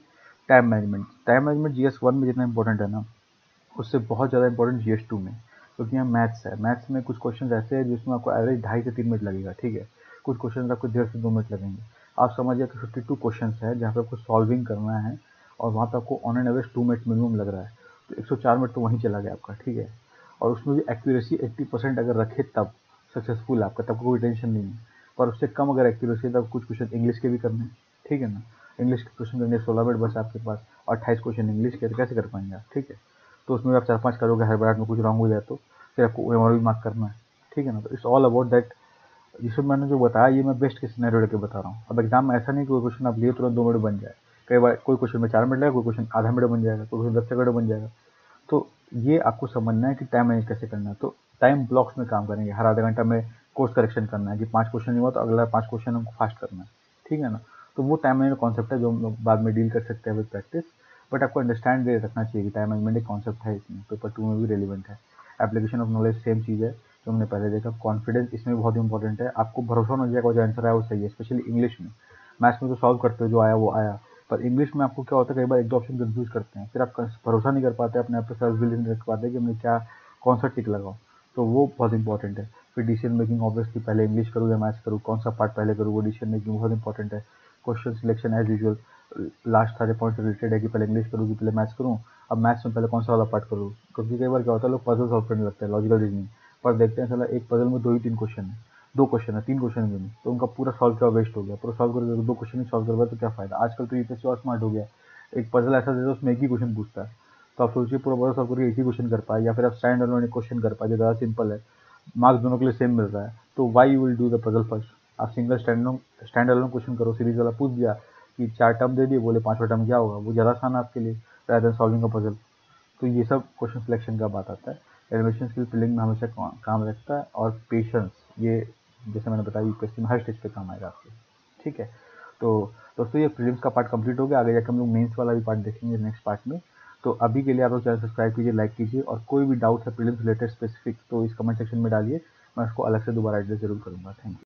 time management time management G S one में जितना इंपॉर्टेंट है ना, उससे बहुत ज़्यादा इंपॉर्टेंट जी एस टू में, क्योंकि यहाँ मैथ्स है। मैथ्स में कुछ क्वेश्चन ऐसे हैं जिसमें आपको एवरेज ढाई से तीन मिनट लगेगा, ठीक है? कुछ क्वेश्चन आपको डेढ़ से दो मिनट लगेंगे। आप समझिए कि फिफ्टी टू क्वेश्चन है जहाँ पे आपको सॉल्विंग करना है और वहाँ पर आपको on and average two minute minimum लग रहा है। तो एक सौ चार मिनट तो वहीं चला गया आपका, ठीक है? और उसमें भी एक्यूरेसी एट्टी परसेंट अगर रखे तब सक्सेसफुल आपका, तब कोई टेंशन नहीं है। पर उससे कम अगर एक्यूरेसी तब कुछ क्वेश्चन इंग्लिश के भी करने ठीक है ना? इंग्लिश के क्वेश्चन करने सोलह मिनट बस आपके पास अट्ठाईस क्वेश्चन इंग्लिश के तो कैसे कर पाएँगे आप, ठीक है? तो उसमें भी आप चार पाँच करोगे, हर बार में कुछ रॉन्ग हो जाए तो फिर आपको एम भी मार्क करना है, ठीक है ना? तो इट्स ऑल अबाउट दैट जिसमें मैंने जो बताया, ये मैं बेस्ट के सिनेरियो लेके बता रहा हूँ। अब एग्ज़ाम में ऐसा नहीं कि कोई क्वेश्चन आप लिए, तुरंत दो मिनट बन जाए। कई बार कोई क्वेश्चन में चार मिनट लगेगा, कोई क्वेश्चन आधा मिनट बन जाएगा, कोई क्वेश्चन दस सेकंड बन जाएगा। तो ये आपको समझना है कि टाइम मैनेज कैसे करना है। तो टाइम ब्लॉक्स में काम करेंगे। हर आधा घंटा में कोर्स करेक्शन करना है कि पाँच क्वेश्चन नहीं हुआ तो अगला पाँच क्वेश्चन हमको फास्ट करना है। ठीक है ना? तो वो टाइम मैनेजमेंट कॉन्सेप्ट है जो हम लोग बाद में डील कर सकते हैं विद प्रैक्टिस बट आपको अंडरस्टैंड रखना चाहिए कि टाइम मैनेजमेंट एक कॉन्सेप्ट है इसमें। पेपर टू में भी रेलिवेंट है। एप्लीकेशन ऑफ़ नॉलेज सेम चीज़ है जो हमने पहले देखा। कॉन्फिडेंस इसमें बहुत इंपॉर्टेंट है। आपको भरोसा होना चाहिए जो आंसर आया वो सही है स्पेशली इंग्लिश में। मैथ्स में तो सॉल्व करते हो, जो आया वो आया। पर इंग्लिश में आपको क्या होता है, कई बार एक दो ऑप्शन कंफ्यूज करते हैं। फिर आप भरोसा नहीं कर पाते, अपने आप पर सेल्फ बिलीव नहीं रख पाते कि हमने क्या, कौन सा टिक लगाओ तो वो बहुत इंपॉर्टेंट है। फिर डिसीज़न मेकिंग ऑब्वियसली पहले इंग्लिश करूँ या मैथ्स करूँ, कौन सा पार्ट पहले करूँ, वो डिसीज़न मेकिंग बहुत इंपॉर्टेंट है। Question selection as usual last सारे पॉइंट रिलेटेड है कि पहले इंग्लिश करूँ कि पहले मैथ्स करूँ। अब मैथ्स में पहले कौन सा वाला पार्ट करूँ? क्योंकि कई बार क्या होता है, लोग पजल सॉल्व करने लगते हैं लॉजिकल रीजनिंग पर देखते हैं चला एक पजल में दो ही तीन क्वेश्चन है। दो क्वेश्चन है, तीन क्वेश्चन नहीं? तो उनका पूरा सॉल्व किया वेस्ट हो गया। पूरा सॉल्व करके दो क्वेश्चन ही सॉल्व करवा तो क्या फ़ायदा? आजकल तो यूपीएससी और स्मार्ट हो गया एक पजल ऐसा देता है, उसमें एक ही क्वेश्चन पूछता है। तो आप सोचिए, पूरा पजल सॉल्व करके एक ही क्वेश्चन कर पाए, या फिर आप स्टैंड अलोन एक क्वेश्चन कर पाए, जो ज़्यादा सिंपल है। मार्क्स दोनों के लिए सेम मिल रहा है। तो why you will do the puzzle first आप single stand stand alone question करो सीरीज़ वाला पूछ दिया कि चार टर्म दे दिए, बोले पाँचवा टर्म क्या होगा? वो ज़्यादा आसान है आपके लिए रादर सॉल्विंग का पजल तो ये सब क्वेश्चन सिलेक्शन का बात आता है। एडमिशन स्किल फिलिंग में हमेशा काम रखता है और पेशेंस ये जैसे मैंने बताया यूपीएससी में हर स्टेज पे काम आएगा आपके। ठीक है? तो दोस्तों, ये फ़िल्म का पार्ट कंप्लीट हो गया। आगे जाकर हम लोग मेंस वाला भी पार्ट देखेंगे नेक्स्ट पार्ट में। तो अभी के लिए आप लोग चैनल सब्सक्राइब कीजिए लाइक कीजिए और कोई भी डाउट है प्रीलिम्स रिलेटेड स्पेसिफिक तो इस कमेंट सेक्शन में डालिए। मैं उसको अलग से दोबारा एड्रेस ज़रूर करूँगा। Thank you